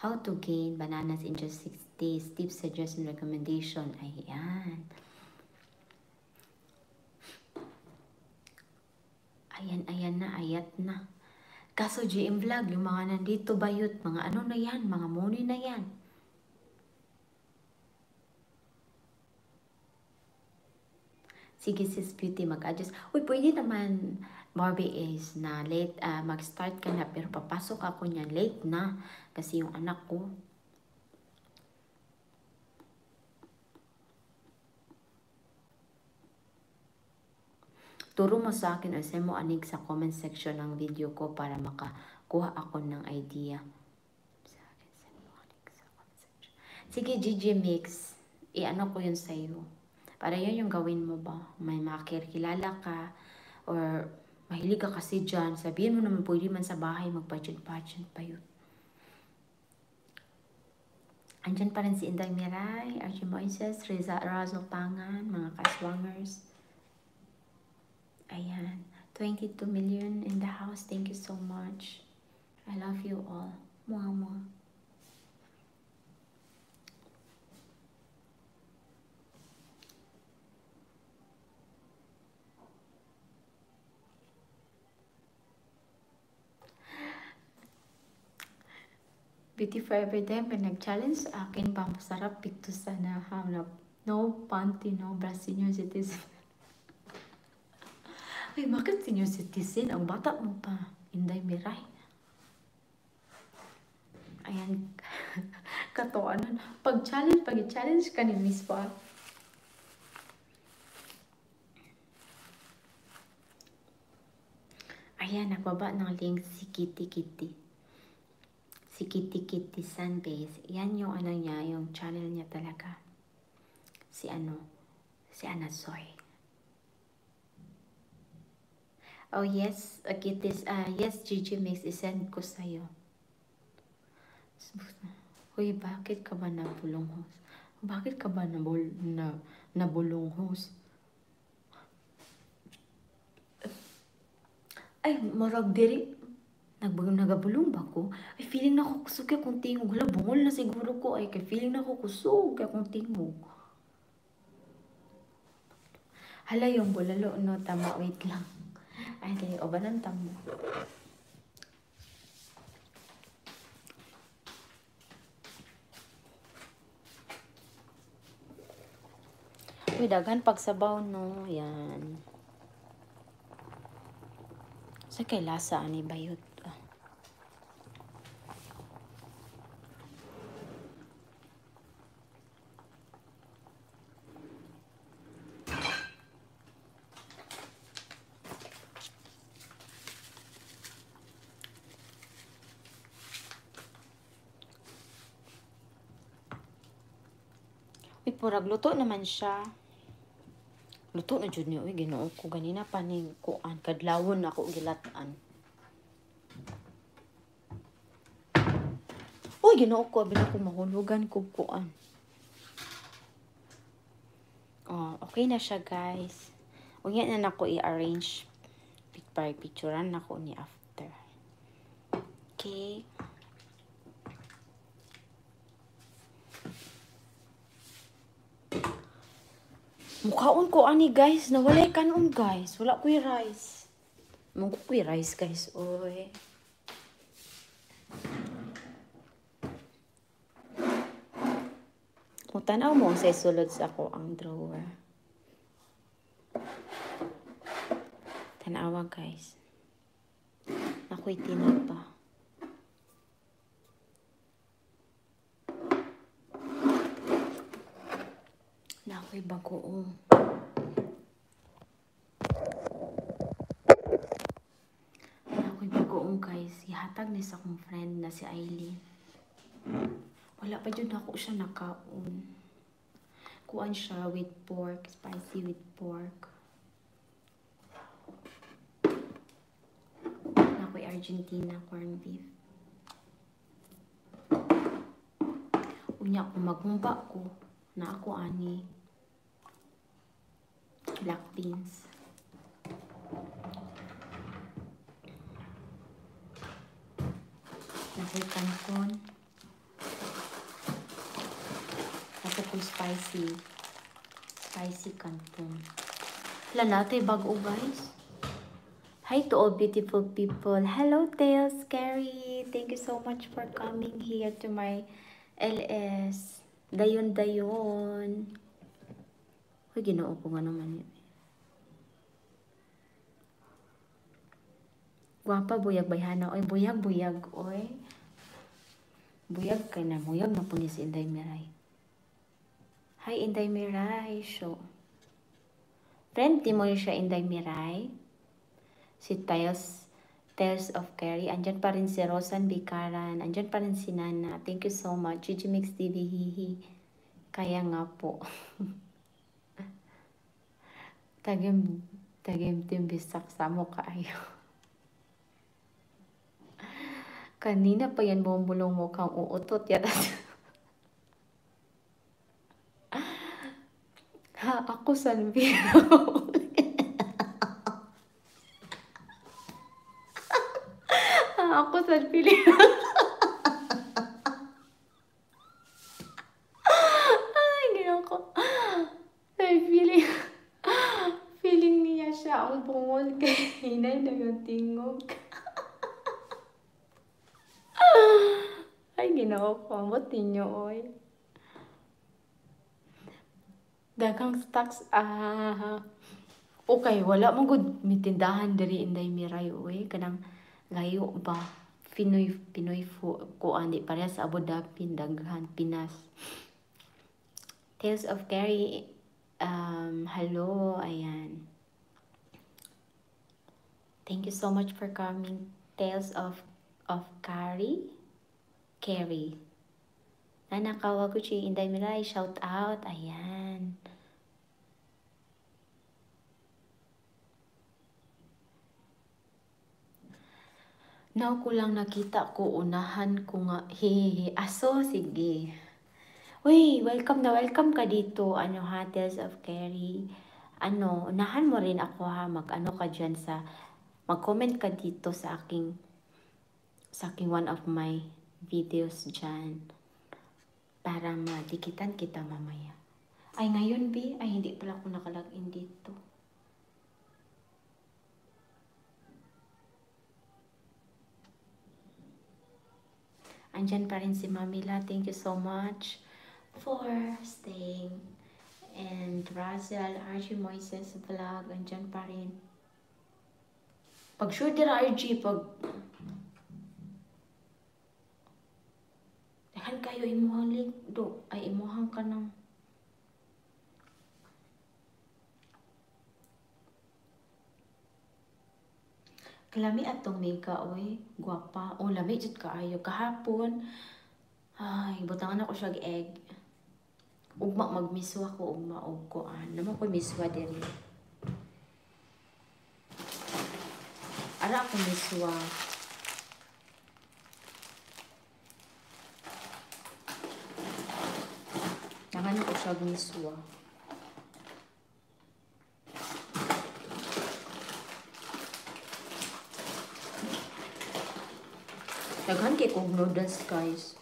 How to gain bananas in just 6 days. Tips, suggestion, recommendation. Ayan. Ayan, ayan na, ayat na. Kaso GM Vlog, yung mga nandito bayot, mga ano na yan, mga money na yan. Sige sis beauty, mag-adjust. Uy, pwede naman Barbie is na late, ah, mag-start ka na pero papasok ako niyan late na kasi yung anak ko Turo mo sa akin o send mo anig sa comment section ng video ko para makakuha ako ng idea. Sa send mo anig sa. Sige, Gigi Mix. I-ano ko yun sa'yo. Para yun yung gawin mo ba? May makikilala ka or mahilig ka kasi dyan. Sabihin mo naman pwede man sa bahay mag-pageant-pageant pa yun. Andyan pa rin si Inday Miray, Archie Moises, Reza Razo Pangan, mga kaswangers. Ayan. 22 million in the house. Thank you so much. I love you all. Mwah, mwah. Beauty for Everyday, may nag-challenge sa akin pa masarap picto sa nahanap. No panty, no bra senior citizen. Ay, bakit senior citizen? Ang bata mo pa. Inday Miray. Ayan. Katuan nun. Pag-challenge, pag-challenge ka ni Miss pa. Ayan, nagbaba ng link si Kitty Kitty. Si Kitty Kitty Sunbase. Yan yung ano niya, yung channel niya talaga. Si ano, si Anasoy. Oh yes, Kitty, uh, yes, Gigi Mix, isend ko sa'yo. Hoy, bakit ka ba nabulong host? Bakit ka ba nabul, na, nabulong host? Ay, marag diri. Nagbagong nagabulong ba ko? Ay, feeling na ako kusog kaya kung tingog. Hala, bungol na siguro ko. Ay, kay feeling na ako kusog kaya kung tingog. Hala, yung bulalo, no? Tama, wait lang. Ay, dali, o ba ng tamo? Uy, daghan pagsabaw, no? Yan. Sa kay lasa ani bayot. Purag luto naman siya. Luto na jud niya. Uy, ginoo ko. Ganina pa ni kuan. Kadlawon ako gilatan. Uy, ginoo ko. Abin ako mahulugan ko kuan. Oh, okay na siya, guys. Unya na nako i-arrange. Para picturean nako ni after. Okay. Mukhaon ko ani guys, nawalay kanon guys. Wala ko'y rice. Mungko ko'y rice guys, oy. Kung tanaw mo sa sulod sa ako ang drawer. Tanawa guys. Ako'y tinapa. Na ako'y bagoong. Ako'y bagoong guys. Ihatag ni sa akong friend na si Aileen. Wala pa dyan ako siya nakaon. Kuan siya with pork. Spicy with pork. Ako'y Argentina corned beef. Unya ko magmumba ko na ako ani black beans. Nakoy kangkon. Ako ko spicy. Spicy kangkon. Lalate bago guys. Hi to all beautiful people. Hello Tails, Carrie. Thank you so much for coming here to my LS. Dayon dayon. Hoy ginoo ko nga naman yun. Gwapa buyag bayhana oy buyag buyag oy. Buyag ka na buyag na po ni si Inday Miray. Hi Inday Miray show. Friend mo siya Inday Miray. Si Tiles Tales of Carrie. Andyan pa rin si Rosan Bikaran. Andyan pa rin si Nana. Thank you so much. Gigi Mix TV, hihi. Kaya nga po. tagim, tagim timbisak sa mo kaayo. Kanina pa yan bumulong mo kang uutot yata. ha, ako Sanvino. ha, ako Sanvino. Ay, ginawa ko. Ay, feeling, feeling niya siya ang bungol kay hinay na yung tingog. Ay, ginawa ko. Amot ninyo, oy. Dagang stocks, ah. Okay, wala mong good mitindahan diri inday miray, oy. Kanang layo ba? Pinoy, Pinoy fo, ko andi pareha sa Abu Dhabi, daghan, Pinas. Tales of Carrie, um, hello, ayan. Thank you so much for coming. Tales of of Carrie. Carrie. Nanakawa ko si Inday Miray. Shout out. Ayan. Now ko lang nakita ko unahan ko nga hehehe. Aso, sige. Uy, welcome na welcome ka dito. Ano ha, Tales of Carrie. Ano, unahan mo rin ako ha. Mag-ano ka dyan sa, mag-comment ka dito sa aking, sa aking one of my videos dyan. Para madikitan kita mamaya. Ay, ngayon, B. Ay, hindi pala ako nakalagin dito. Andyan pa rin si Mamila. Thank you so much for staying. And Razel, RG Moises vlog, andyan pa rin. Pag sure dira RG, pag Dahan kayo imuhang link do ay imuhang ka ng Kalami atong Mika, oy. Gwapa. O, lami jud kaayo. Kahapon, ay, butangan ako siya egg. Ugma, magmiswa ko, ugma, og kuan. Naman ko miswa diri. Ara ako miswa. Nakan ko siya miswa. Daghan kay kong noodles, guys.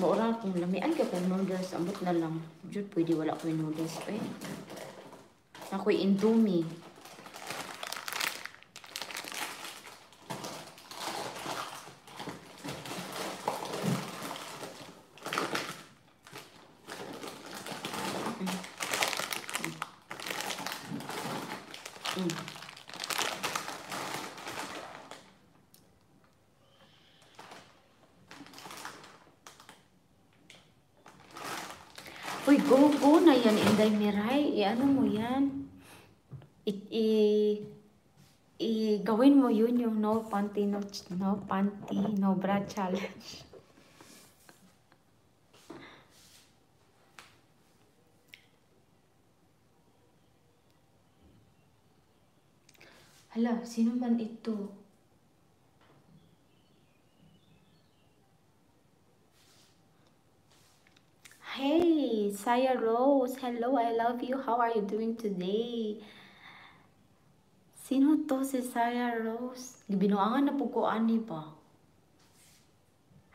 Maura kung lamian ka kung noodles, ambot na lang. Jud, pwede wala ko yung noodles. Eh. Ako'y indomie. Mm. Uy, go, go na yan, Inday Miray. I-ano mo yan? I, i, i, gawin mo yun yung no panty, no, no panty, no bra challenge. Hala, sino man ito? Hey, Saya Rose. Hello, I love you. How are you doing today? Sino to si Saya Rose? Binuangan na po ko ani ba?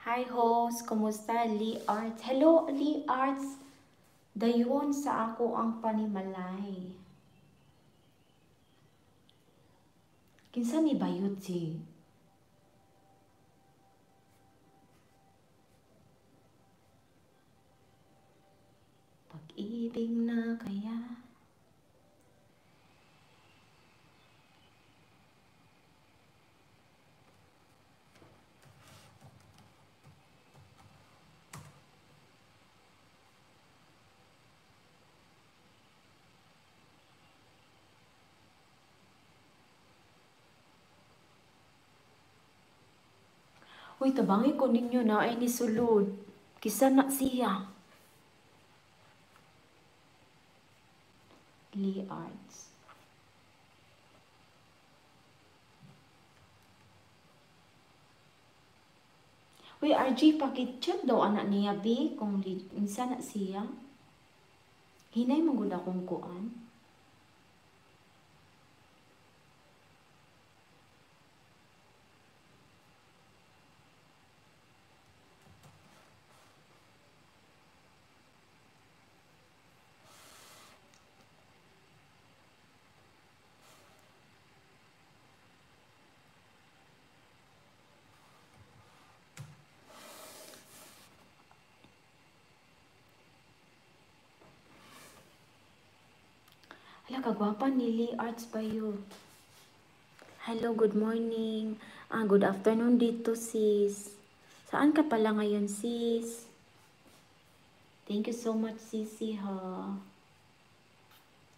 Hi host, kumusta Lee Arts? Hello Lee Arts. Dayon sa ako ang panimalay. Kinsa ni bayot si Pag-ibig na kaya Uy, tabangi ko ninyo na ay ni sulod. Kisa na siya. Lee Arts. Uy, RG, pakichat daw anak niya, B, kung insa na siya. Hinay magud akong kuan. Hala, kagwapa ni Lee Arts ba yun? Hello, good morning. Ah, good afternoon dito, sis. Saan ka pala ngayon, sis? Thank you so much, sisi, ha.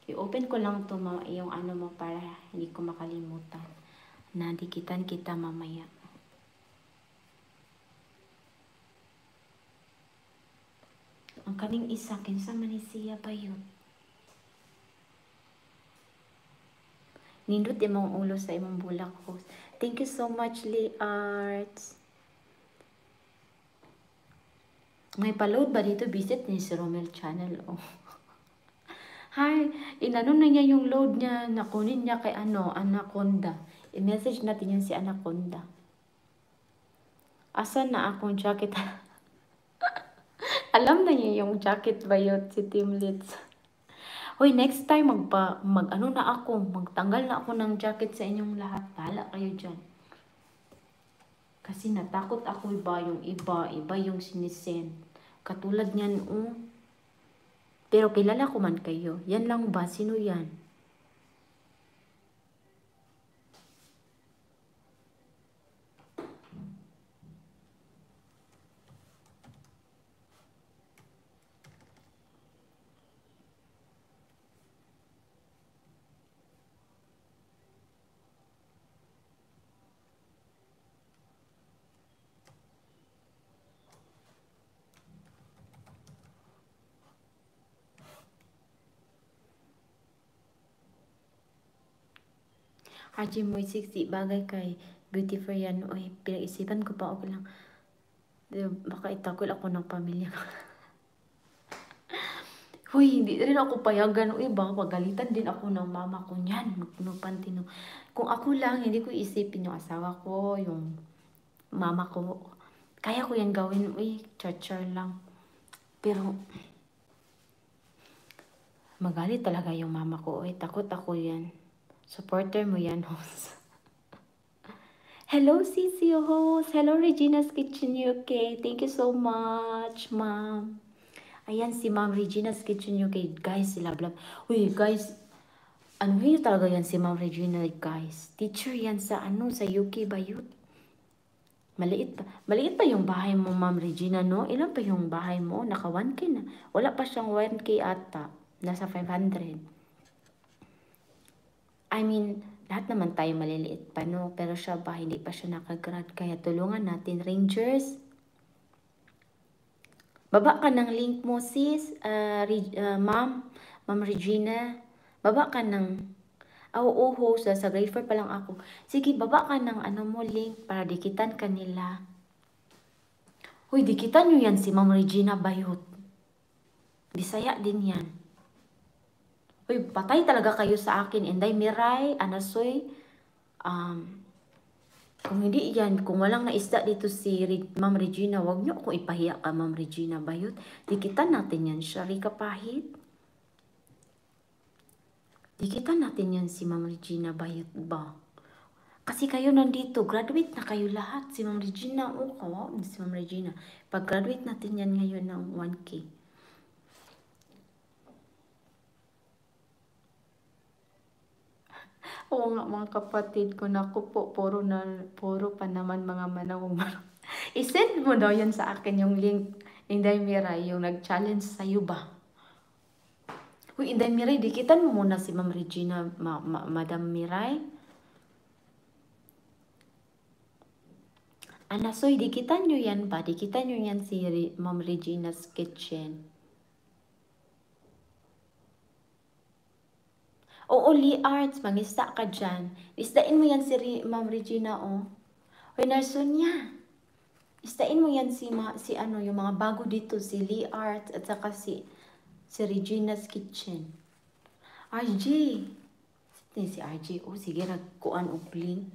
I-open ko lang to ma yung ano mo para hindi ko makalimutan. Nadikitan kita mamaya. Ang kaning isa, kinsa man ni siya pa yun? Nindot imong ulo sa imong bulak host. Thank you so much, Lee Arts. May paload ba dito? Visit ni si Romel Channel. Oh. Hi, inano na niya yung load niya, nakunin niya kay ano, Anaconda. I-message natin yan si Anaconda. Asan na akong jacket? Alam na niya yung jacket bayot si Team Litz. Hoy, next time magpa mag ano na ako, magtanggal na ako ng jacket sa inyong lahat. Bahala kayo diyan. Kasi natakot ako iba yung iba, iba yung sinisend. Katulad niyan, oh. Pero kilala ko man kayo. Yan lang ba? Sino yan? Haji Moy 60 bagay kay beauty for yan. Oy, pinag-isipan ko pa okay lang. Baka itakol ako ng pamilya ko. Huy, hindi rin ako payagan. Uy, baka pagalitan din ako ng mama ko niyan. Magpinupantino. Kung ako lang, hindi ko isipin yung asawa ko, yung mama ko. Kaya ko yan gawin, uy, char lang. Pero, magalit talaga yung mama ko, uy. Takot ako yan. Supporter mo yan, host. Hello, Sisi host. Hello, Regina's Kitchen UK. Thank you so much, ma'am. Ayan si Ma'am Regina's Kitchen UK. Guys, sila vlog. Uy, guys, ano yun talaga yan si Ma'am Regina, guys. Teacher yan sa ano, sa UK ba yun? Maliit pa. Maliit pa yung bahay mo, Ma'am Regina, no? Ilan pa yung bahay mo? Naka 1K na. Wala pa siyang 1K ata. Nasa 500. I mean, lahat naman tayo maliliit pa, no? Pero siya ba, hindi pa siya nakagrad. Kaya tulungan natin, Rangers. Baba ka ng link mo, sis. Uh, uh, ma'am, Ma'am Regina. Baba ka ng... Ah, oo, host. Sa grade 4 pa lang ako. Sige, baba ka ng ano mo, link para dikitan ka nila. Uy, dikitan nyo yan si Ma'am Regina Bayot. Bisaya din yan. Uy, patay talaga kayo sa akin. Inday Miray, Anasoy. Um, kung hindi yan, kung walang naisda dito si Re- Ma'am Regina, wag niyo akong ipahiya ka, Ma'am Regina Bayot. Dikitan natin yan siya, Rika Pahit. Dikitan natin yan si Ma'am Regina Bayot ba? Kasi kayo nandito, graduate na kayo lahat. Si Ma'am Regina, oh, kawawa din si Ma'am Regina. Pag-graduate natin yan ngayon ng 1K. Oo nga mga kapatid ko, naku po, puro, na, puro pa naman mga manawang. I-send mo daw yan sa akin yung link, Inday Miray, yung nag-challenge sa'yo ba? Uy, Inday Miray, dikitan mo muna si Ma'am Regina, ma, ma, Madam Miray. Anasoy, dikitan nyo yan ba? Dikitan nyo yan si Re- Ma'am Regina's Kitchen. Oo, Lee Arts, mangista ka dyan. Isdain mo yan si Re- Ma'am Regina, oh. Hoy, Narsonia. Isdain mo yan si, ma- si ano, yung mga bago dito, si Lee Arts, at saka si, si Regina's Kitchen. RJ. Sino si RJ? Oh, sige, nagkuan og link.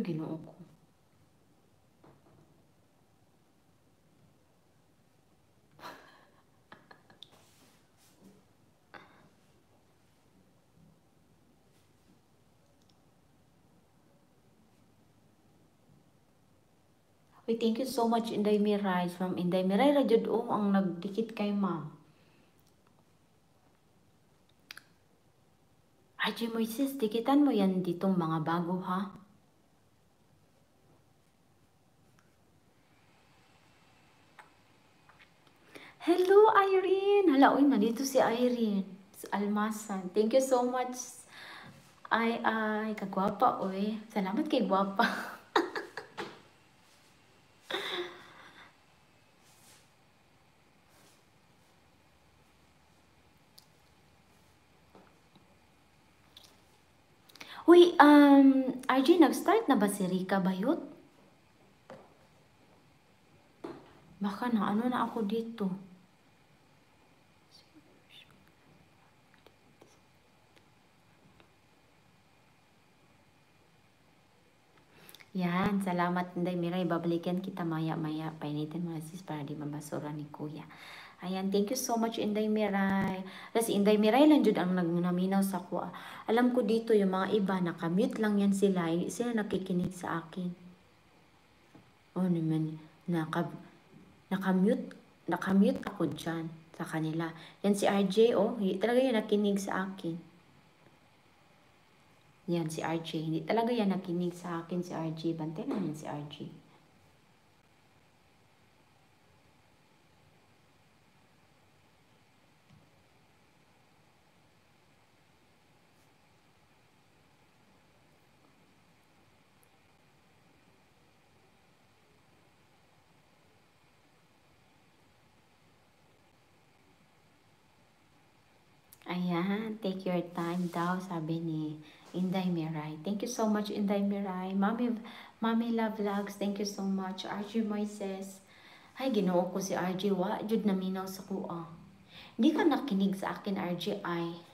Ay, ginoo ko. Uy, thank you so much, Inday Miray. Ma'am Inday Miray, radyod o ang nagdikit kay ma'am. RJ Moises, dikitan mo yan ditong mga bago ha. Hello, Irene! Hala, uy, nandito si Irene. Almasan. Thank you so much. Ay, ay, kagwapa, uy. Salamat kay gwapa. Uy, um, RJ, nag-start na ba si Rika Bayot? Baka na, ano na ako dito? Yan, salamat Inday Miray. Babalikan kita maya-maya. Painitin mo na sis para di mabasura ni Kuya. Ayan, thank you so much Inday Miray. Kasi Inday Miray lang jud ang nagnaminaw sa kuha. Alam ko dito yung mga iba, nakamute lang yan sila. Sila nakikinig sa akin. Oh naman, naka, nakamute, nakamute ako dyan sa kanila. Yan si RJ, oh, talaga yan nakinig sa akin. Yan si RJ, hindi talaga yan nakinig sa akin si RJ. Bantay na yan si RJ. Ayan, take your time daw, sabi ni Inday Mirai. Thank you so much, Inday Mirai. Mami, Mami Love Vlogs, thank you so much. RJ Moises. Ay, ginoo ko si RJ. Wa, jud naminaw sa kuha. Hindi ka nakinig sa akin. Ay.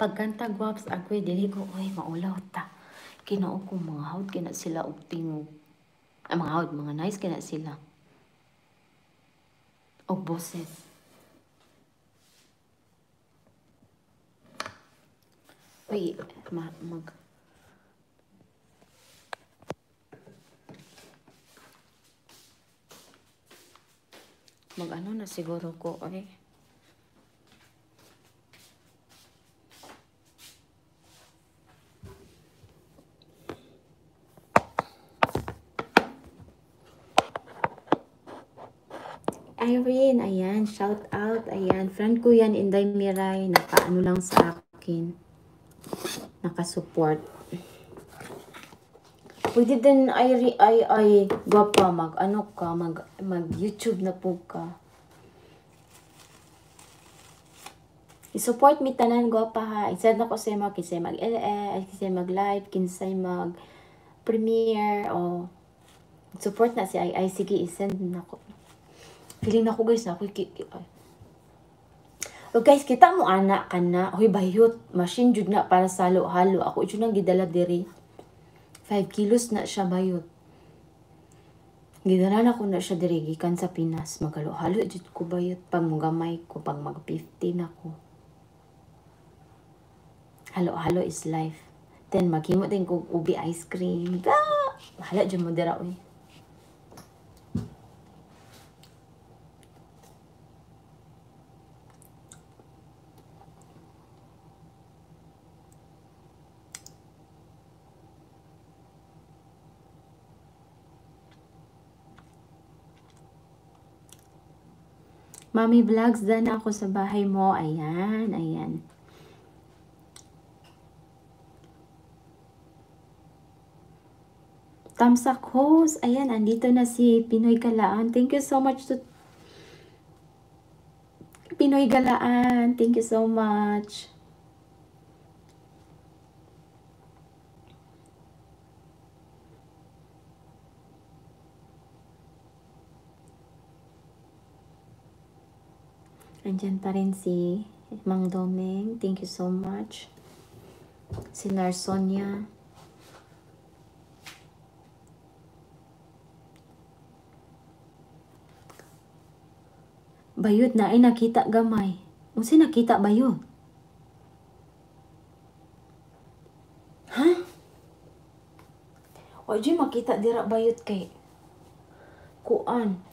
Pagkanta guwaps agwe dili ko oy maulaw ta. Kinao ko mga hawd kina sila og tingog. Ah, mga hawd mga nice kina sila. Og boses. Uy, ma mag mag ano na siguro ko ay Irene, ayan, shout out, ayan, friend ko yan, Inday Miray, nakaano lang sa akin, nakasupport. Pwede din, ay, ay, ay, gwapa, mag, ano ka, mag, mag YouTube na po ka. I-support mi tanan gwapa ha. Isad na ko sa mga kisay mag LE, kisay mag live, kinsay mag premiere o support na si ay ay sige isend na ko. Feeling na ko guys na ako ki, ki ay. O guys, kita mo ana kana, hoy bayot, machine jud na para sa halo-halo. Ako jud nang gidala diri. 5 kilos na siya bayot. Gidala na ko na siya diri gikan sa Pinas. Magalo-halo jud ko bayot pag mugamay ko pag mag 50 na ko. Halo-halo is life. Then maghimo din ko ubi ice cream. Ah! Hala jud mo dira oy. Mami Vlogs, dan ako sa bahay mo. Ayan, ayan. Tamsak host. Ayan, andito na si Pinoy Galaan. Thank you so much to Pinoy Galaan. Thank you so much. Andyan pa rin si Mang Domeng. Thank you so much. Si Larsonia. Bayot na ay nakita gamay. Unsa nakita bayot? Ha? Wa di makita dira bayot kay kuan.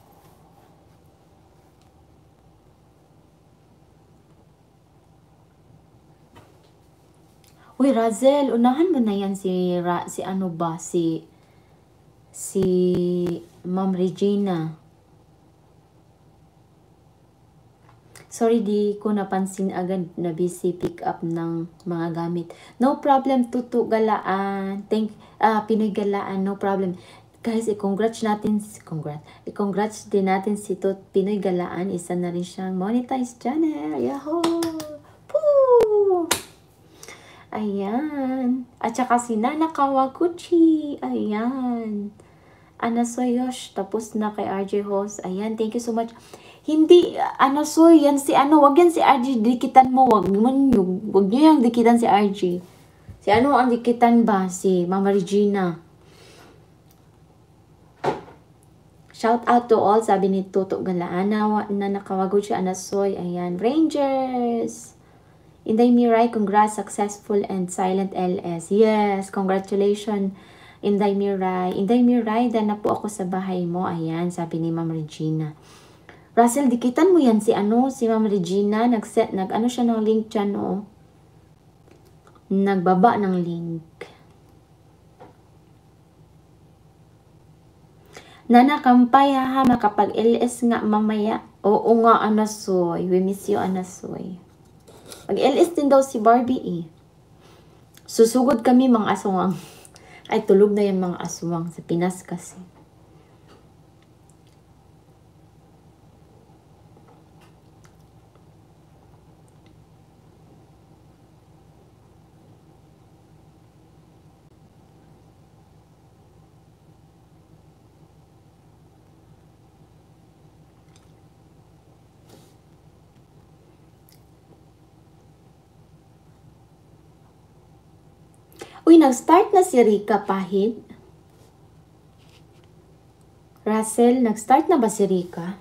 Uy, Razel, unahan mo na yan si, Ra, si ano ba, si, si Ma'am Regina. Sorry, di ko napansin agad na busy pick up ng mga gamit. No problem, Tutu Galaan. Thank, ah, Pinoy Galaan, no problem. Guys, i-congrats natin, congrats, i-congrats din natin si Tut Pinoy Galaan. Isa na rin siyang monetized channel. Yahoo! Ayan. At saka si Nana Kawaguchi. Ayan. Ana Soyosh. Tapos na kay RJ Host. Ayan. Thank you so much. Hindi, ano so, yan si ano, wag yan si RJ, dikitan mo, wag mo yung, wag nyo yung dikitan si RJ. Si ano ang dikitan ba? Si Mama Regina. Shout out to all, sabi ni Toto Galaana, na nakawagod siya, Anasoy, ayan, Rangers! Inday Mirai, congrats, successful and silent LS. Yes, congratulations, Inday Mirai. Inday Mirai, dan na po ako sa bahay mo, ayan, sabi ni Ma'am Regina. Russell, dikitan mo yan si ano, si Ma'am Regina, nag-set, nag-ano siya ng link dyan, no? Nagbaba ng link. Nana kampay ha, makapag LS nga mamaya. Oo nga, Anasoy. We miss you, Anasoy. Mag LS din daw si Barbie eh. Susugod kami mga aswang. Ay, tulog na yung mga aswang sa Pinas kasi. Uy, nag-start na si Rika Pahid. Russell, nag-start na ba si Rika?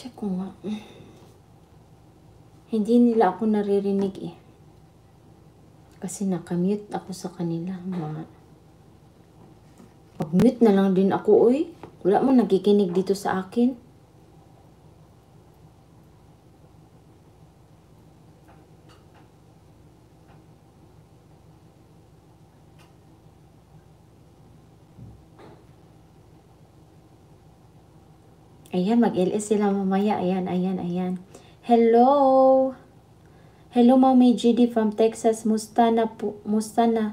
Check ko nga. Hindi nila ako naririnig eh. Kasi nakamute ako sa kanila. Mga... Pag-mute na lang din ako, oy. Wala mo nakikinig dito sa akin. Ayan, mag-LS sila mamaya. Ayan, ayan, ayan. Hello! Hello, Mami GD from Texas. Musta na po? Musta na?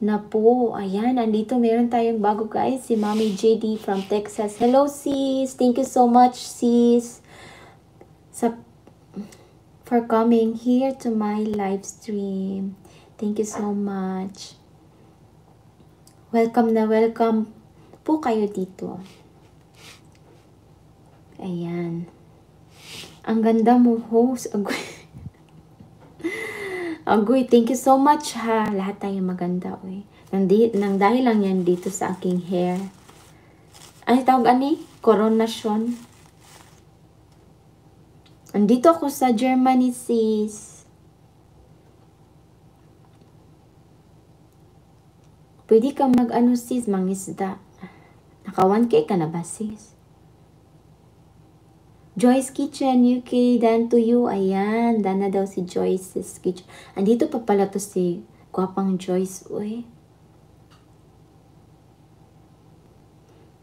Na po. Ayan, andito meron tayong bago guys. Si Mami JD from Texas. Hello, sis. Thank you so much, sis. Sa, for coming here to my live stream. Thank you so much. Welcome na welcome po kayo dito. Ayan. Ang ganda mo, host. Agoy. Agoy, thank you so much ha. Lahat tayo maganda, oy. Nang, di, nang dahil lang yan dito sa aking hair. Ano tawag ani? Coronation. Andito ako sa Germany, sis. Pwede ka mag-ano, sis, mangisda. Naka 1K ka na ba, sis? Joyce Kitchen UK, dan to you. Ayan, dan na daw si Joyce's Kitchen. Andito pa pala to si Gwapang Joyce. Uy.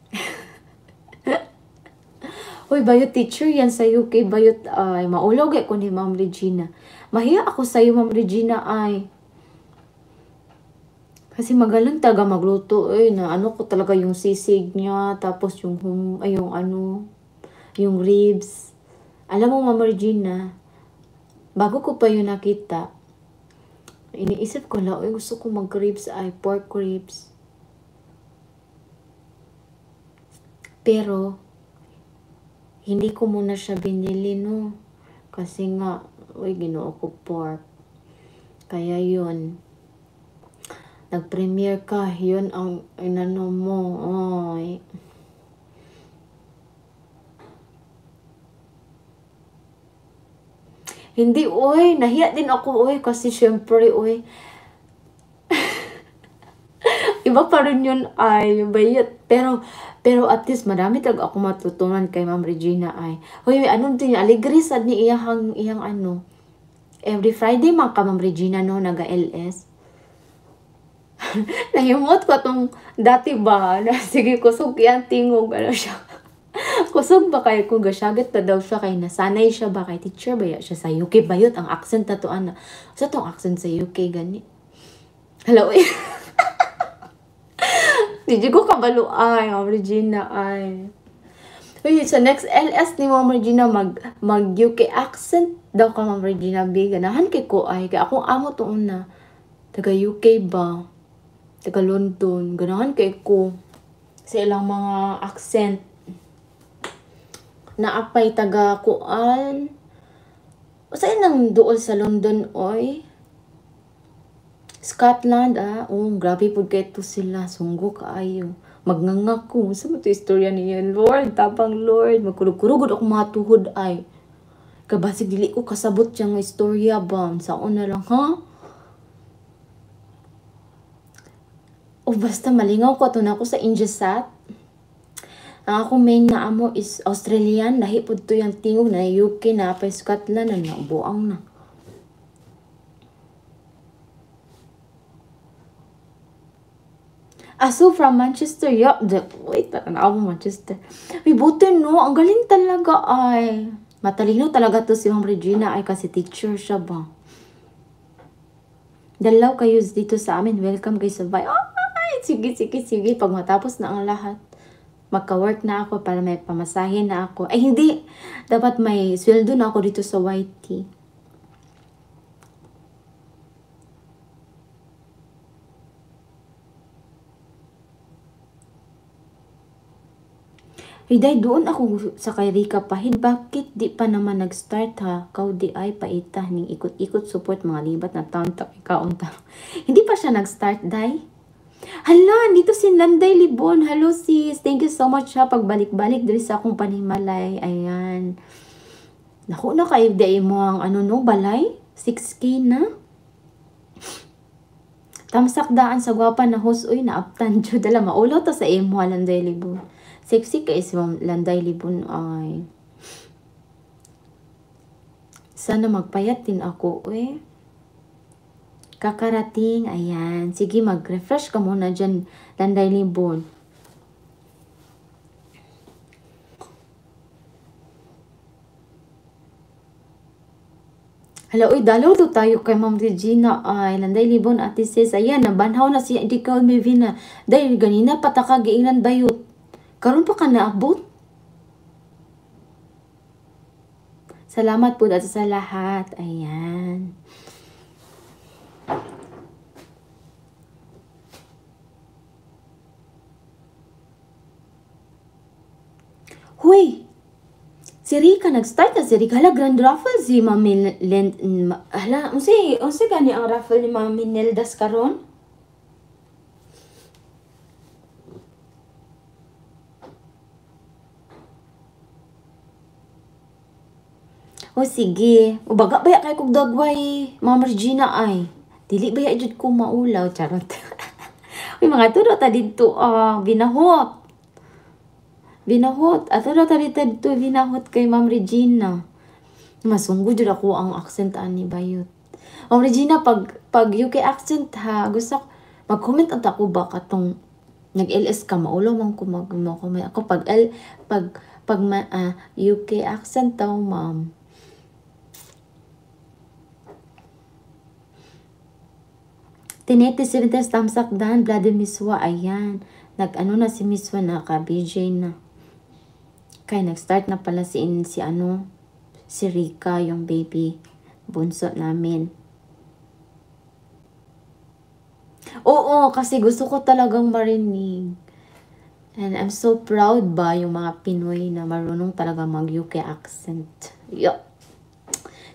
Uy, bayot teacher yan sa UK. Bayot, ay, maulog eh ko ni Ma'am Regina. Mahiya ako sa iyo, Ma'am Regina, ay. Kasi magaling talaga magluto, eh, na ano ko talaga yung sisig niya, tapos yung, hum, ay, yung ano, yung ribs. Alam mo, Mama Regina, bago ko pa yun nakita, iniisip ko lang, "Uy, gusto ko mag-ribs ay pork ribs. Pero, hindi ko muna siya binili, no? Kasi nga, uy, ginoo ko pork. Kaya yun, nag-premiere ka, yun ang inano mo, oy. Hindi, oy. Nahiya din ako, oy. Kasi syempre, oy. Iba pa rin yun, ay, bayot. Pero, pero at least, marami talaga ako matutunan kay Ma'am Regina, ay. Hoy, anong din, aligri sad ni iyang, iyang ano. Every Friday, man ka, Ma'am Regina, no, naga-LS. Nahimot ko tong dati ba na sige kusog yan tingog ano siya. kusog ba kay kung gasyagit na daw siya kay nasanay siya ba kay teacher ba ya siya sa UK bayot ang accent na to ana. Sa tong accent sa UK gani. Hello. eh. Di ko kabalo ay, Ma'am Regina ay. Uy, sa next LS ni Ma'am Regina mag mag UK accent daw ka Ma'am Regina B. Ganahan kay ko ay kay akong amo to una. Taga UK ba? Taga London. Ganahan kay ko sa ilang mga accent. Naapay taga kuan. Sa nang duol sa London oy. Scotland ah. Oh, grabe pud kay to sila. Sunggo kaayo. Magnganga ko. Sa mo to istorya niya? Lord, tapang Lord. Magkurug-kurugod ako mga tuhod ay. Kabasig dili ko kasabot siyang istorya ba. Sa na lang, ha? O basta malingaw ko to na ako sa Injasat. Ang akong main na amo is Australian. Lahi po to yung tingog na UK na pa Scotland na nabuang na. Ah, so from Manchester, yup. Wait, tanaw mo Manchester. Uy, buti no. Ang galing talaga ay. Matalino talaga to si Ma'am Regina ay kasi teacher siya ba. Dalaw kayo dito sa amin. Welcome kayo sa bay. Ay, sige, sige, sige. Pag matapos na ang lahat, magka-work na ako para may pamasahin na ako. Ay, hindi. Dapat may sweldo na ako dito sa YT. Hiday, doon ako sa kay Rika Pahid. Bakit di pa naman nag-start ha? Kau di ay paita ning ikot-ikot support mga libat na taon ta ikaon ta. Hindi pa siya nag-start, Day? Hala, dito si Landay Libon. Hello sis, thank you so much ha. Pagbalik-balik diri sa akong panimalay. Ayan. Naku na kayo day mo ang ano no, balay? 6K na? Tamsak daan sa gwapa na host. Uy, naaptan dyo. Dala, maulo to sa imo, Landay Libon. Sexy kay si Ma'am Landay Libon ay. Sana magpayat din ako eh. Kakarating, ayan. Sige, mag-refresh ka muna dyan, Landay Libon. Hala, uy, dalaw to tayo kay Ma'am Regina. Ay, Landay Libon, ate sis. Ayan, nabanhaw na si Di Calmivina. Dahil ganina pataka giinan bayot. Karon pa ka naabot? Salamat po dati sa lahat. Ayan. Huy! Si Rika, nag-start na si Rika. Hala, grand raffle si Mami Len... Hala, unsi, unsi gani ang raffle ni Mami Neldas karon? O sige, o baga baya kay kog dagway, Ma'am Regina ay. Dili baya jud ko maulaw, charot. Uy, mga tudo ta dito, ah, binahot. Binahot. At tudo ta dito dito binahot kay Ma'am Regina. Masunggo jud ako ang accent ani bayot. Ma'am Regina, pag, pag UK accent ha, gusto ko, mag-comment at ako ba katong nag-LS ka, maulaw man ko mag, mag ako pag L, pag, pag ma, uh, UK accent daw, ma'am. Tinete si Vintes Tamsak Dan, Bloody Miswa, ayan. Nag-ano na si Miswa na ka, BJ na. Kaya nag-start na pala si, si ano, si Rika, yung baby bunso namin. Oo, kasi gusto ko talagang marinig. And I'm so proud ba yung mga Pinoy na marunong talaga mag-UK accent. Yo.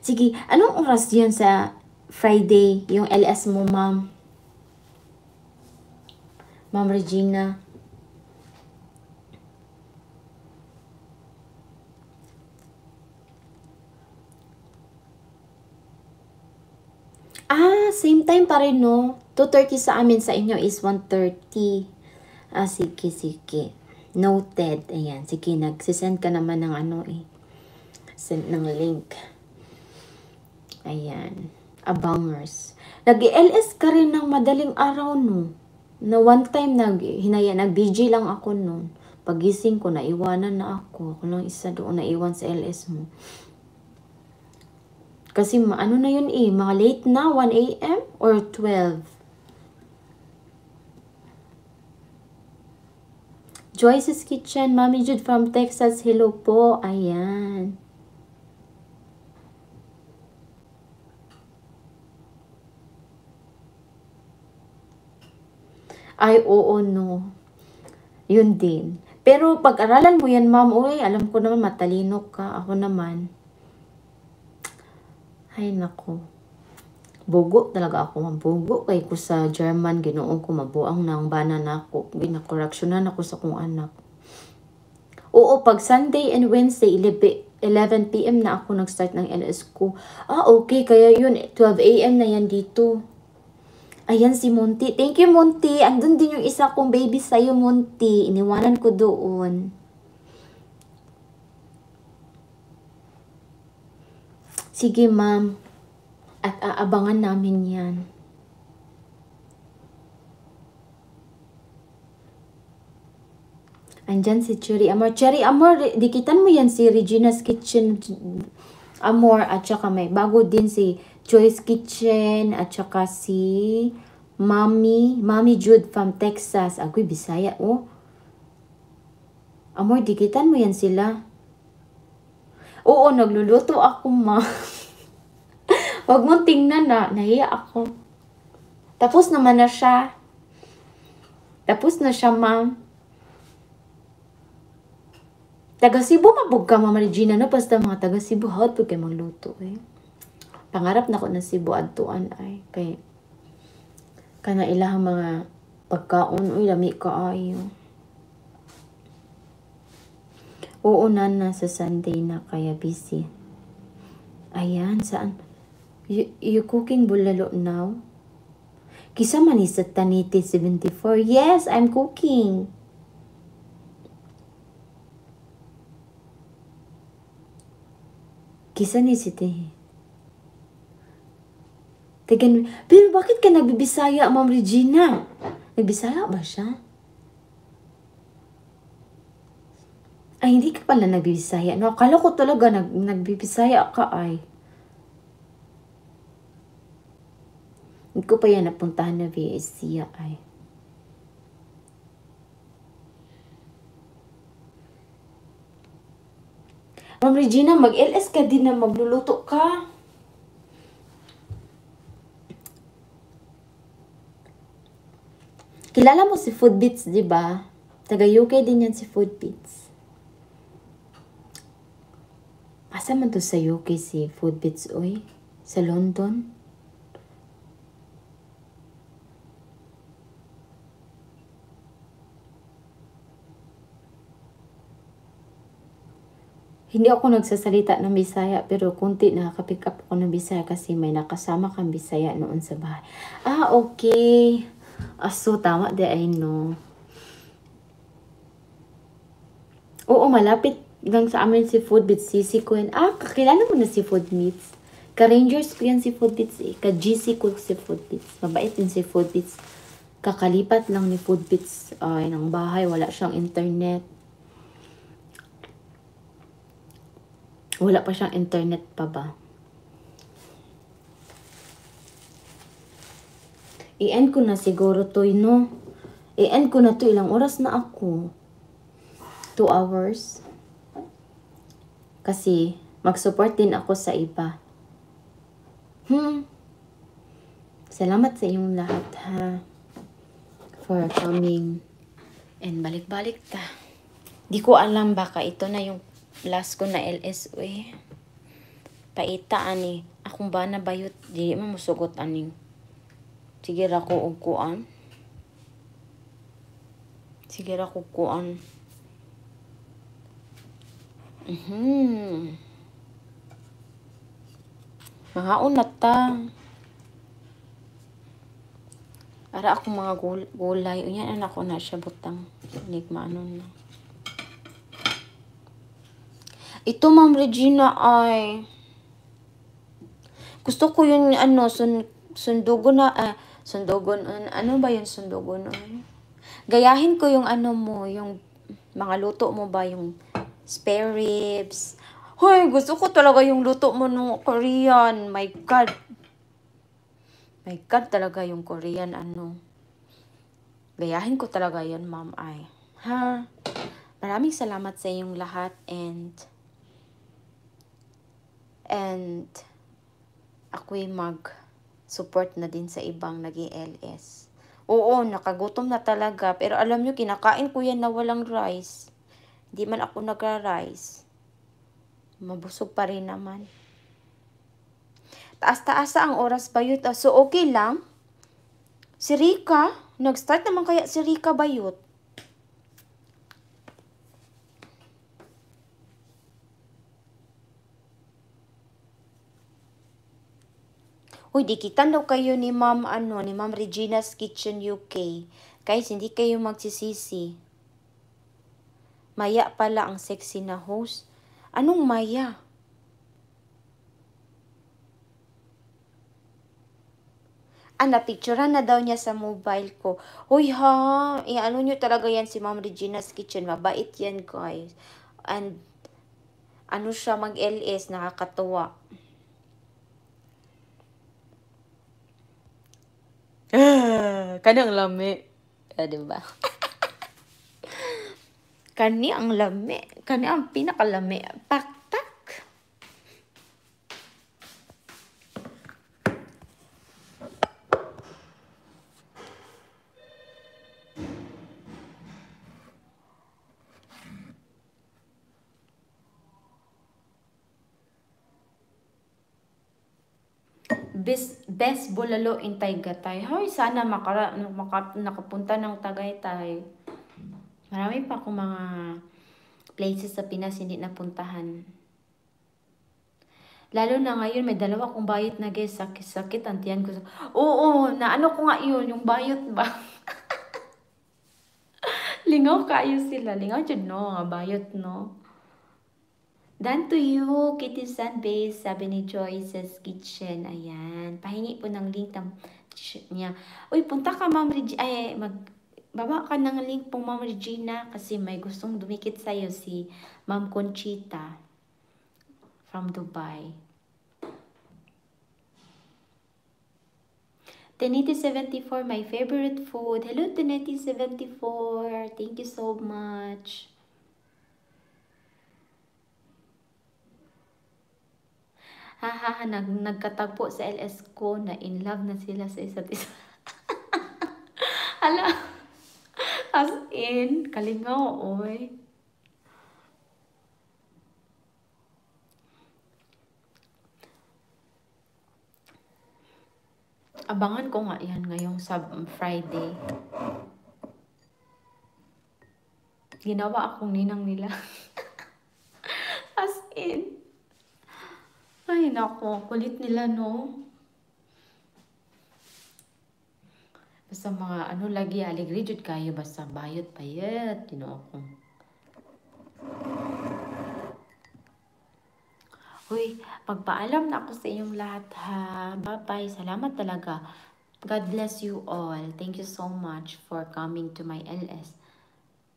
Sige, anong oras yan sa Friday, yung LS mo, ma'am? Ma'am Regina. Ah, same time pa rin, no? 2.30 sa amin, sa inyo is 1.30. Ah, sige, sige. Noted. Ayan, sige, nagsisend ka naman ng ano eh. Send ng link. Ayan. Abangers. Nag-LS ka rin ng madaling araw no. Na one time nag hinaya nag-BG lang ako noon. Pagising ko naiwanan na ako. Ako lang isa doon naiwan sa LS mo. Kasi ano na yun eh, mga late na, 1 a.m. or 12. Joyce's Kitchen, Mami Jude from Texas, hello po. Ayan. Ay, oo, no. Yun din. Pero pag-aralan mo yan, ma'am, uy, alam ko naman matalino ka. Ako naman. Ay, nako. Bugo talaga ako mabugo kay ko sa German ginoon ko mabuang nang bana nako ginakorreksyonan ako sa kong anak Oo, pag Sunday and Wednesday 11 11 p.m. na ako nag-start ng LS ko. Ah, okay. Kaya yun, 12 a.m. na yan dito. Ayan si Monty. Thank you, Monty. Andun din yung isa kong baby sa'yo, Monty. Iniwanan ko doon. Sige, ma'am. At aabangan namin yan. Andyan si Cherry Amor. Cherry Amor, dikitan mo yan si Regina's Kitchen Amor at saka may bago din si Joyce Kitchen at saka si Mommy, Mommy Jude from Texas. Agoy, Bisaya, oh. Amor, dikitan mo yan sila. Oo, nagluluto ako, ma. Huwag mong tingnan na. Nahiya ako. Tapos naman na siya. Tapos na siya, ma'am. Taga Cebu mabog ka, Mama Regina, no? Basta mga taga Cebu, hot po kayo magluto, eh. Pangarap na ko na Cebu adtuan ay. Kay, kana ilahang mga pagkaon, uy, lami ka ayo. Oo na na sa Sunday na kaya busy. Ayan, saan? You, you cooking bulalo now? Kisa man is sa Taniti 74. Yes, I'm cooking. Kisa ni si Tehe. Tagan, pero bakit ka nagbibisaya, Ma'am Regina? Nagbisaya ba siya? Ay, hindi ka pala nagbibisaya. No, akala ko talaga nag, nagbibisaya ka ay. Hindi ko pa yan napuntahan na VSC ay. Ma'am Regina, mag-LS ka din na magluluto ka. Kilala mo si Food Beats, di ba? Taga UK din yan si Food Beats. Asa man to sa UK si Food Beats, oy? Sa London? Hindi ako nagsasalita ng Bisaya pero kunti nakaka-pick up ako ng Bisaya kasi may nakasama kang Bisaya noon sa bahay. Ah, okay. Aso, tama di ay no. Oo, malapit lang sa amin si Food Beats, Sisi ko yan. Ah, kakilala mo na si Food Beats. Ka-Rangers ko yan si Food Beats eh. Ka-GC ko si Food Beats. Mabait din si Food Beats. Kakalipat lang ni Food Beats ay, ng bahay. Wala siyang internet. Wala pa siyang internet pa ba? I-end ko na siguro to, no? I-end ko na to. Ilang oras na ako? Two hours. Kasi, mag-support din ako sa iba. Hmm. Salamat sa inyong lahat, ha? For coming. And balik-balik ta. Di ko alam baka ito na yung last ko na LS, eh. Paita, ani. Akong ba na bayot, di mo musugot, aning. Sige ra ko og kuan. Sige ra ko kuan. Mhm. Mahaon na ta. Ara ako mga gul gulay. Unya anak ko na siya butang. Nig maanon na. Ito, Ma'am Regina, ay... Gusto ko yung ano, sun, sundugon na, ah, sundugon, an- ano ba yung sundugon? Ay? Gayahin ko yung ano mo, yung mga luto mo ba, yung spare ribs. Hoy, gusto ko talaga yung luto mo no Korean. My God. My God talaga yung Korean ano. Gayahin ko talaga yun, ma'am ay. Ha? Maraming salamat sa inyong lahat and and ako'y mag support na din sa ibang nag LS. Oo, nakagutom na talaga. Pero alam nyo, kinakain ko yan na walang rice. Hindi man ako nagra-rice. Mabusog pa rin naman. Taas-taas ang oras bayot. Ah, So, okay lang. Si Rika, nag-start naman kaya si Rika bayot. Uy, dikitan daw kayo ni Ma'am ano, ni Ma'am Regina's Kitchen UK. Guys, hindi kayo magsisisi. Maya pala ang sexy na host. Anong Maya? Ah, napicturean na daw niya sa mobile ko. Uy ha, eh, ano nyo talaga yan si Ma'am Regina's Kitchen. Mabait yan guys. And, ano siya mag-LS, nakakatuwa. Ah, Kani ang lami. Ah, di ba? Kani ang lami. Kani ang pinakalami. Pakpak. best best bulalo in Tagaytay. Hoy, sana makara, maka, ng Tagaytay. Marami pa akong mga places sa Pinas hindi napuntahan. Lalo na ngayon, may dalawa akong bayot na guys. Sakit-sakit ang tiyan ko. Oo, na ano ko nga yun, yung bayot ba? Lingaw kayo sila. Lingaw dyan no, bayot no. Done to you, Kitty Sun Base, sabi ni Joyce's Kitchen. Ayan. Pahingi po ng link niya. Uy, punta ka, Ma'am Regina. Ay, mag, baba ka ng link po, Ma'am Regina, kasi may gustong dumikit sa'yo si Ma'am Conchita from Dubai. Teneti74, my favorite food. Hello, Teneti74. Thank you so much. Hahaha, nag, nagkatagpo sa LS ko na in love na sila sa isa't isa. Hala, as in, kalingaw, oy. Abangan ko nga yan ngayong sub Friday. Ginawa akong ninang nila. as in. Ay, nako. Kulit nila, no? Basta mga ano lagi, aligri jud kayo. Basta bayot payat. Ginoo ko. Uy, magpaalam na ako sa inyong lahat ha. Bye-bye. Salamat talaga. God bless you all. Thank you so much for coming to my LS.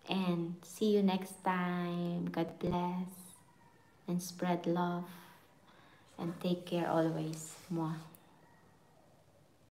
And see you next time. God bless. And spread love. And take care always. Mwah.